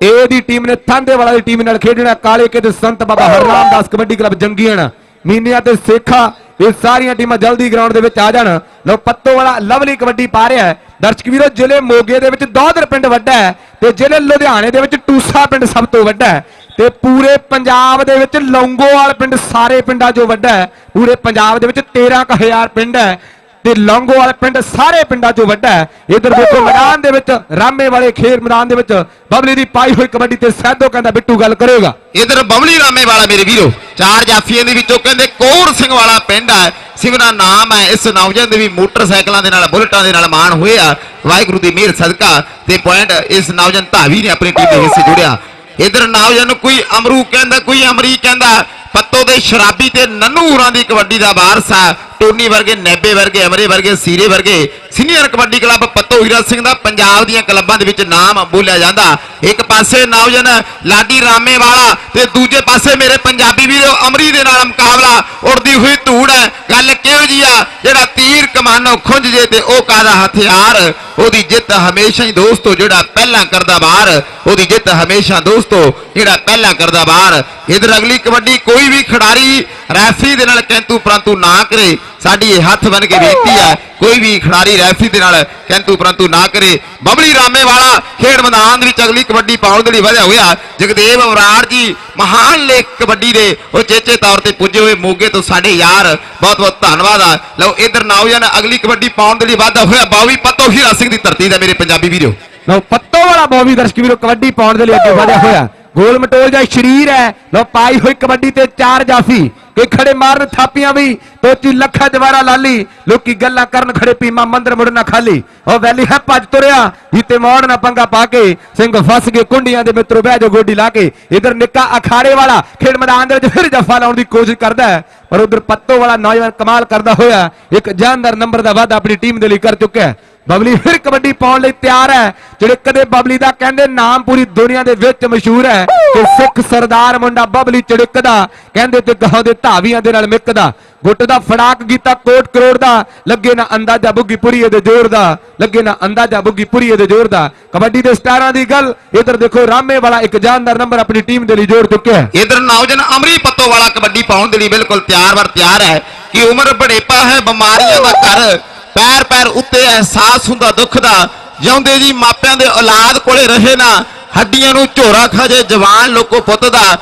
[SPEAKER 4] ਏ ਦੀ ਟੀਮ ਨੇ ਥਾਂਦੇ ਵਾਲਾ ਦੀ ਟੀਮ ਨਾਲ ਖੇਡਣਾ। ਕਾਲੇ ਕੇ ਤੇ ਸੰਤ ਬਾਬਾ ਹਰਨਾਮਦਾਸ ਕਬੱਡੀ ਕਲੱਬ ਜੰਗੀਆਂ ਮੀਨੀਆਂ ਤੇ ਸੇਖਾ, ਇਹ ਸਾਰੀਆਂ ਟੀਮਾਂ ਜਲਦੀ ਗਰਾਊਂਡ ਦੇ ਵਿੱਚ ਆ ਜਾਣ। ਲੋ ਪੱਤੋ ਵਾਲਾ ਲਵਲੀ ਕਬੱਡੀ ਪਾ ਰਿਹਾ ਹੈ। ਦਰਸ਼ਕ ਵੀਰੋ, ਜ਼ਿਲ੍ਹੇ ਮੋਗੇ ਦੇ ਵਿੱਚ ਦੋਦਰ ਪਿੰਡ ਵੱਡਾ ਹੈ ਤੇ ਜ਼ਿਲ੍ਹੇ ਲੁਧਿਆਣੇ ਦੇ ਵਿੱਚ ਟੂਸਾ ਪਿੰਡ ਸਭ ਤੋਂ ਵੱਡਾ ਹੈ। ਤੇ ਪੂਰੇ ਪੰਜਾਬ ਦੇ ਵਿੱਚ ਲੌਂਗੋਵਾਲ ਪਿੰਡ ਸਾਰੇ ਪਿੰਡਾਂ 'ਚੋਂ ਵੱਡਾ ਹੈ। ਪੂਰੇ ਪੰਜਾਬ ਦੇ ਵਿੱਚ 13000 ਪਿੰਡ ਹੈ। ਤੇ ਲੌਂਗੋਵਾਲ ਪਿੰਡ ਸਾਰੇ ਪਿੰਡਾਂ 'ਚੋਂ ਵੱਡਾ ਹੈ। ਇਧਰ ਦੇਖੋ ਮੈਦਾਨ ਦੇ ਵਿੱਚ ਰਾਮੇ ਵਾਲੇ ਖੇਡ ਮੈਦਾਨ ਦੇ ਵਿੱਚ ਬਬਲੀ ਦੀ ਪਾਈ ਹੋਈ ਕਬੱਡੀ ਤੇ ਸੈਦੋ ਕਹਿੰਦਾ ਬਿੱਟੂ ਗੱਲ ਕਰੇਗਾ।
[SPEAKER 5] ਇਧਰ ਬਬਲੀ ਰਾਮੇ ਵਾਲਾ ਮੇਰੇ ਵੀਰੋ ਚਾਰ ਜਾਫੀਆਂ ਦੇ ਵਿੱਚੋਂ ਕਹਿੰਦੇ ਕੋਰ ਸਿੰਘ ਵਾਲਾ ਪਿੰਡ ਹੈ ਸਿਮਰਾ ਨਾਮ ਹੈ ਇਸ ਨੌਜਵਾਨ ਦੇ ਵੀ ਮੋਟਰਸਾਈਕਲਾਂ ਦੇ ਨਾਲ ਬੁਲਟਾਂ ਦੇ ਨਾਲ ਮਾਣ ਹੋਇਆ ਵਾਹਿਗੁਰੂ ਦੀ ਮਿਹਰ ਸਦਕਾ ਤੇ ਪੁਆਇੰਟ ਇਸ ਨੌਜਵਾਨ ਧਾਵੀ ਨੇ ਆਪਣੀ ਟੀਮ ਦੇ ਹਿੱਸੇ ਜੁੜਿਆ। ਇਧਰ ਨੌਜਵਾਨ ਨੂੰ ਕੋਈ ਅਮਰੂ ਕਹਿੰਦਾ ਕੋਈ ਅਮਰੀ ਕਹਿੰਦਾ ਪੱਤੋ ਦੇ ਸ਼ਰਾਬੀ ਤੇ ਨੰਨੂ ਹੋਰਾਂ ਦੀ ਕਬੱਡੀ ਦਾ ਵਾਰਸ ਆ। ਟੋਨੀ ਵਰਗੇ ਨੈਬੇ ਵਰਗੇ ਅਮਰੇ ਵਰਗੇ ਸੀਰੇ ਵਰਗੇ ਸੀਨੀਅਰ ਕਬੱਡੀ ਕਲੱਬ ਪੱਤੋ ਹੀਰਾ ਸਿੰਘ ਦਾ ਪੰਜਾਬ ਦੀਆਂ ਕਲੱਬਾਂ ਦੇ ਵਿੱਚ ਨਾਮ ਬੋਲਿਆ ਜਾਂਦਾ ਇੱਕ ਪਾਸੇ ਨੌਜਵਾਨ ਲਾਡੀ ਰਾਮੇ ਵਾਲਾ ਤੇ ਦੂਜੇ ਪਾਸੇ ਮੇਰੇ ਪੰਜਾਬੀ ਵੀਰੋ ਅਮਰੀ ਦੇ ਨਾਲ ਮੁਕਾਬਲਾ ਉੜਦੀ ਹੋਈ ਧੂੜ ਹੈ ਗੱਲ ਕਿਹੋ ਜੀ ਆ ਜਿਹੜਾ ਤੀਰ ਕਮਾਨੋਂ ਖੁੰਝ ਜੇ ਤੇ ਉਹ ਕਾਦਾ ਹਥਿਆਰ ਉਹਦੀ ਜਿੱਤ ਹਮੇਸ਼ਾ ਹੀ ਦੋਸਤੋ ਜਿਹੜਾ ਪਹਿਲਾਂ ਕਰਦਾ ਬਾਹਰ ਉਹਦੀ ਜਿੱਤ ਹਮੇਸ਼ਾ ਦੋਸਤੋ ਜਿਹੜਾ ਪਹਿਲਾਂ ਕਰਦਾ ਬਾਹਰ ਇਧਰ ਅਗਲੀ ਕਬੱਡੀ ਕੋਈ ਵੀ ਖਿਡਾਰੀ ਰੈਫਰੀ ਦੇ ਨਾਲ ਕੈਂਤੂ ਪਰੰਤੂ ਨਾ ਕਰੇ ਸਾਡੀ ਇਹ ਹੱਥ ਬਨ ਕੇ ਬੇਨਤੀ ਹੈ ਕੋਈ ਵੀ ਖਿਡਾਰੀ ਰੈਫਰੀ ਦੇ ਨਾਲ ਕੈਂਤੂ ਪਰੰਤੂ ਨਾ ਕਰੇ। ਬਬਲੀ ਰਾਮੇ ਵਾਲਾ ਖੇਡ ਮੈਦਾਨ ਦੇ ਵਿੱਚ ਅਗਲੀ ਕਬੱਡੀ ਪਾਉਣ ਦੇ ਲਈ ਵਧਿਆ ਹੋਇਆ। ਜਗਦੇਵ ਅਵਰਾੜ ਜੀ ਮਹਾਨ ਲੇਖ ਕਬੱਡੀ ਦੇ ਉਹ ਚੇਚੇ ਤੌਰ ਤੇ ਪੁੱਜੇ ਹੋਏ ਮੋਗੇ ਤੋਂ ਸਾਡੇ ਯਾਰ। ਬਹੁਤ ਬਹੁਤ ਧੰਨਵਾਦ ਆ। ਲਓ ਇਧਰ ਨੌਜਵਾਨ ਅਗਲੀ ਕਬੱਡੀ ਪਾਉਣ ਦੇ ਲਈ ਵਾਧਾ ਹੋਇਆ। ਬਾਵੀ ਪੱਤੋ ਹੀਰਾ ਸਿੰਘ ਦੀ ਧਰਤੀ ਦਾ ਮੇਰੇ ਪੰਜਾਬੀ ਵੀਰੋ।
[SPEAKER 4] ਲੋ ਪੱਤੋ ਵਾਲਾ ਬੋਵੀ ਦਰਸ਼ਕ ਵੀਰੋ ਕਬੱਡੀ ਪਾਉਣ ਦੇ ਲਈ ਅੱਗੇ ਵਧਿਆ ਹੋਇਆ। ਗੋਲ ਮਟੋਲ ਜਾਂ ਸ਼ਰੀਰ ਹੈ। ਲੋ ਪਾਈ ਹੋਈ ਕਬੱਡੀ ਤੇ ਚਾਰ ਜਾਫੀ। ਕੋਈ ਖੜੇ ਮਾਰਨ ਥਾਪੀਆਂ ਵੀ ਤੋਚੀ ਲੱਖਾ ਜਵਾਰਾ ਲਾਲੀ ਲੋਕੀ ਗੱਲਾਂ ਕਰਨ ਖੜੇ ਪੀਮਾ ਮੰਦਰ ਮੁੜਨਾ ਖਾਲੀ। ਉਹ ਵੈਲੀ ਹੈ ਭੱਜ ਤੁਰਿਆ, ਜਿੱਤੇ ਮੋੜ ਨਾ ਪੰਗਾ ਪਾ ਕੇ, ਸਿੰਘ ਫਸ ਗਏ ਕੁੰਡੀਆਂ ਦੇ ਮਿੱਤਰੋ, ਬਹਿ ਜਾ ਗੋਡੀ ਲਾ ਕੇ। ਇਧਰ ਨਿੱਕਾ ਅਖਾੜੇ ਵਾਲਾ ਖੇਡ ਮੈਦਾਨ ਦੇ ਵਿੱਚ ਫਿਰ ਜੱਫਾ ਲਾਉਣ ਦੀ ਕੋਸ਼ਿਸ਼ ਕਰਦਾ ਹੈ। ਪਰ ਉਧਰ ਪੱਤੋ ਵਾਲਾ ਨੌਜਵਾਨ ਕਮਾਲ ਕਰਦਾ ਹੋਇਆ ਇੱਕ ਜਾਨਦਾਰ ਨੰਬਰ ਦਾ ਵਾਅਦਾ ਆਪਣੀ ਟੀਮ ਦੇ ਲਈ ਕਰ ਚੁੱਕਿਆ ਹੈ। ਬਬਲੀ ਫਿਰ ਕਬੱਡੀ ਪਾਉਣ ਲਈ ਤਿਆਰ ਹੈ। ਜਿਹੜੇ ਕਦੇ ਬਬਲੀ ਦਾ ਕਹਿੰਦੇ, ਨਾਮ ਪੂਰੀ ਦੁਨੀਆ ਦੇ ਵਿੱਚ ਮਸ਼ਹੂਰ ਹੈ। ਕਿ ਸਿੱਖ ਸਰਦਾਰ ਮੁੰਡਾ ਬਬਲੀ ਚੜਿਕਦਾ, ਕਹਿੰਦੇ ਤੇ ਗਾਹ ਦੇ ਧਾਵੀਆਂ ਦੇ ਨਾਲ ਮਿੱਕਦਾ। ਗੁੱਟ ਦਾ ਫੜਾਕ ਕੀਤਾ ਕੋਟ ਕਰੋੜ ਦਾ। ਲੱਗੇ ਨਾ ਅੰਦਾਜ਼ਾ ਬੁੱਗੀ ਦੇ ਜ਼ੋਰ ਦਾ। ਲੱਗੇ ਨਾ ਅੰਦਾਜ਼ਾ ਬੁੱਗੀ ਦੇ ਜ਼ੋਰ ਦਾ। ਕਬੱਡੀ ਦੇ ਸਟਾਰਾਂ ਦੀ ਗੱਲ, ਇਧਰ ਦੇਖੋ ਰਾਮੇ ਵਾਲਾ ਇੱਕ ਜਾਨਦਾਰ ਨੰਬਰ ਆਪਣੀ ਟੀਮ ਦੇ ਲਈ ਜੋੜ ਚੁੱਕਿਆ ਹੈ।
[SPEAKER 5] ਇਧਰ ਨੌਜਵਾਨ ਅਮਰੀ ਪੱਤੋ ਵਾਲਾ ਕਬੱਡੀ ਪਾਉਣ ਦੇ ਲਈ ਬਿਲਕੁਲ ਤਿਆਰ ਵਰ ਤਿਆਰ ਹੈ ਕਿ ਉਮਰ ਬੜੇਪਾ ਹੈ, ਬਿਮਾਰੀਆਂ ਦਾ ਘਰ, ਪੈਰ ਪੈਰ ਉੱਤੇ ਅਹਿਸਾਸ ਹੁੰਦਾ, ਦੁੱਖ ਦਾ। ਜਿਉਂਦੇ ਜੀ ਮਾਪਿਆਂ ਦੇ ਔਲਾਦ ਕੋਲੇ ਰਹੇ ਨਾ, ਹੱਡੀਆਂ ਨੂੰ ਝੋਰਾ ਖਾਜੇ, ਜਵਾਨ ਲੋਕੋ ਪੁੱਤ ਦਾ।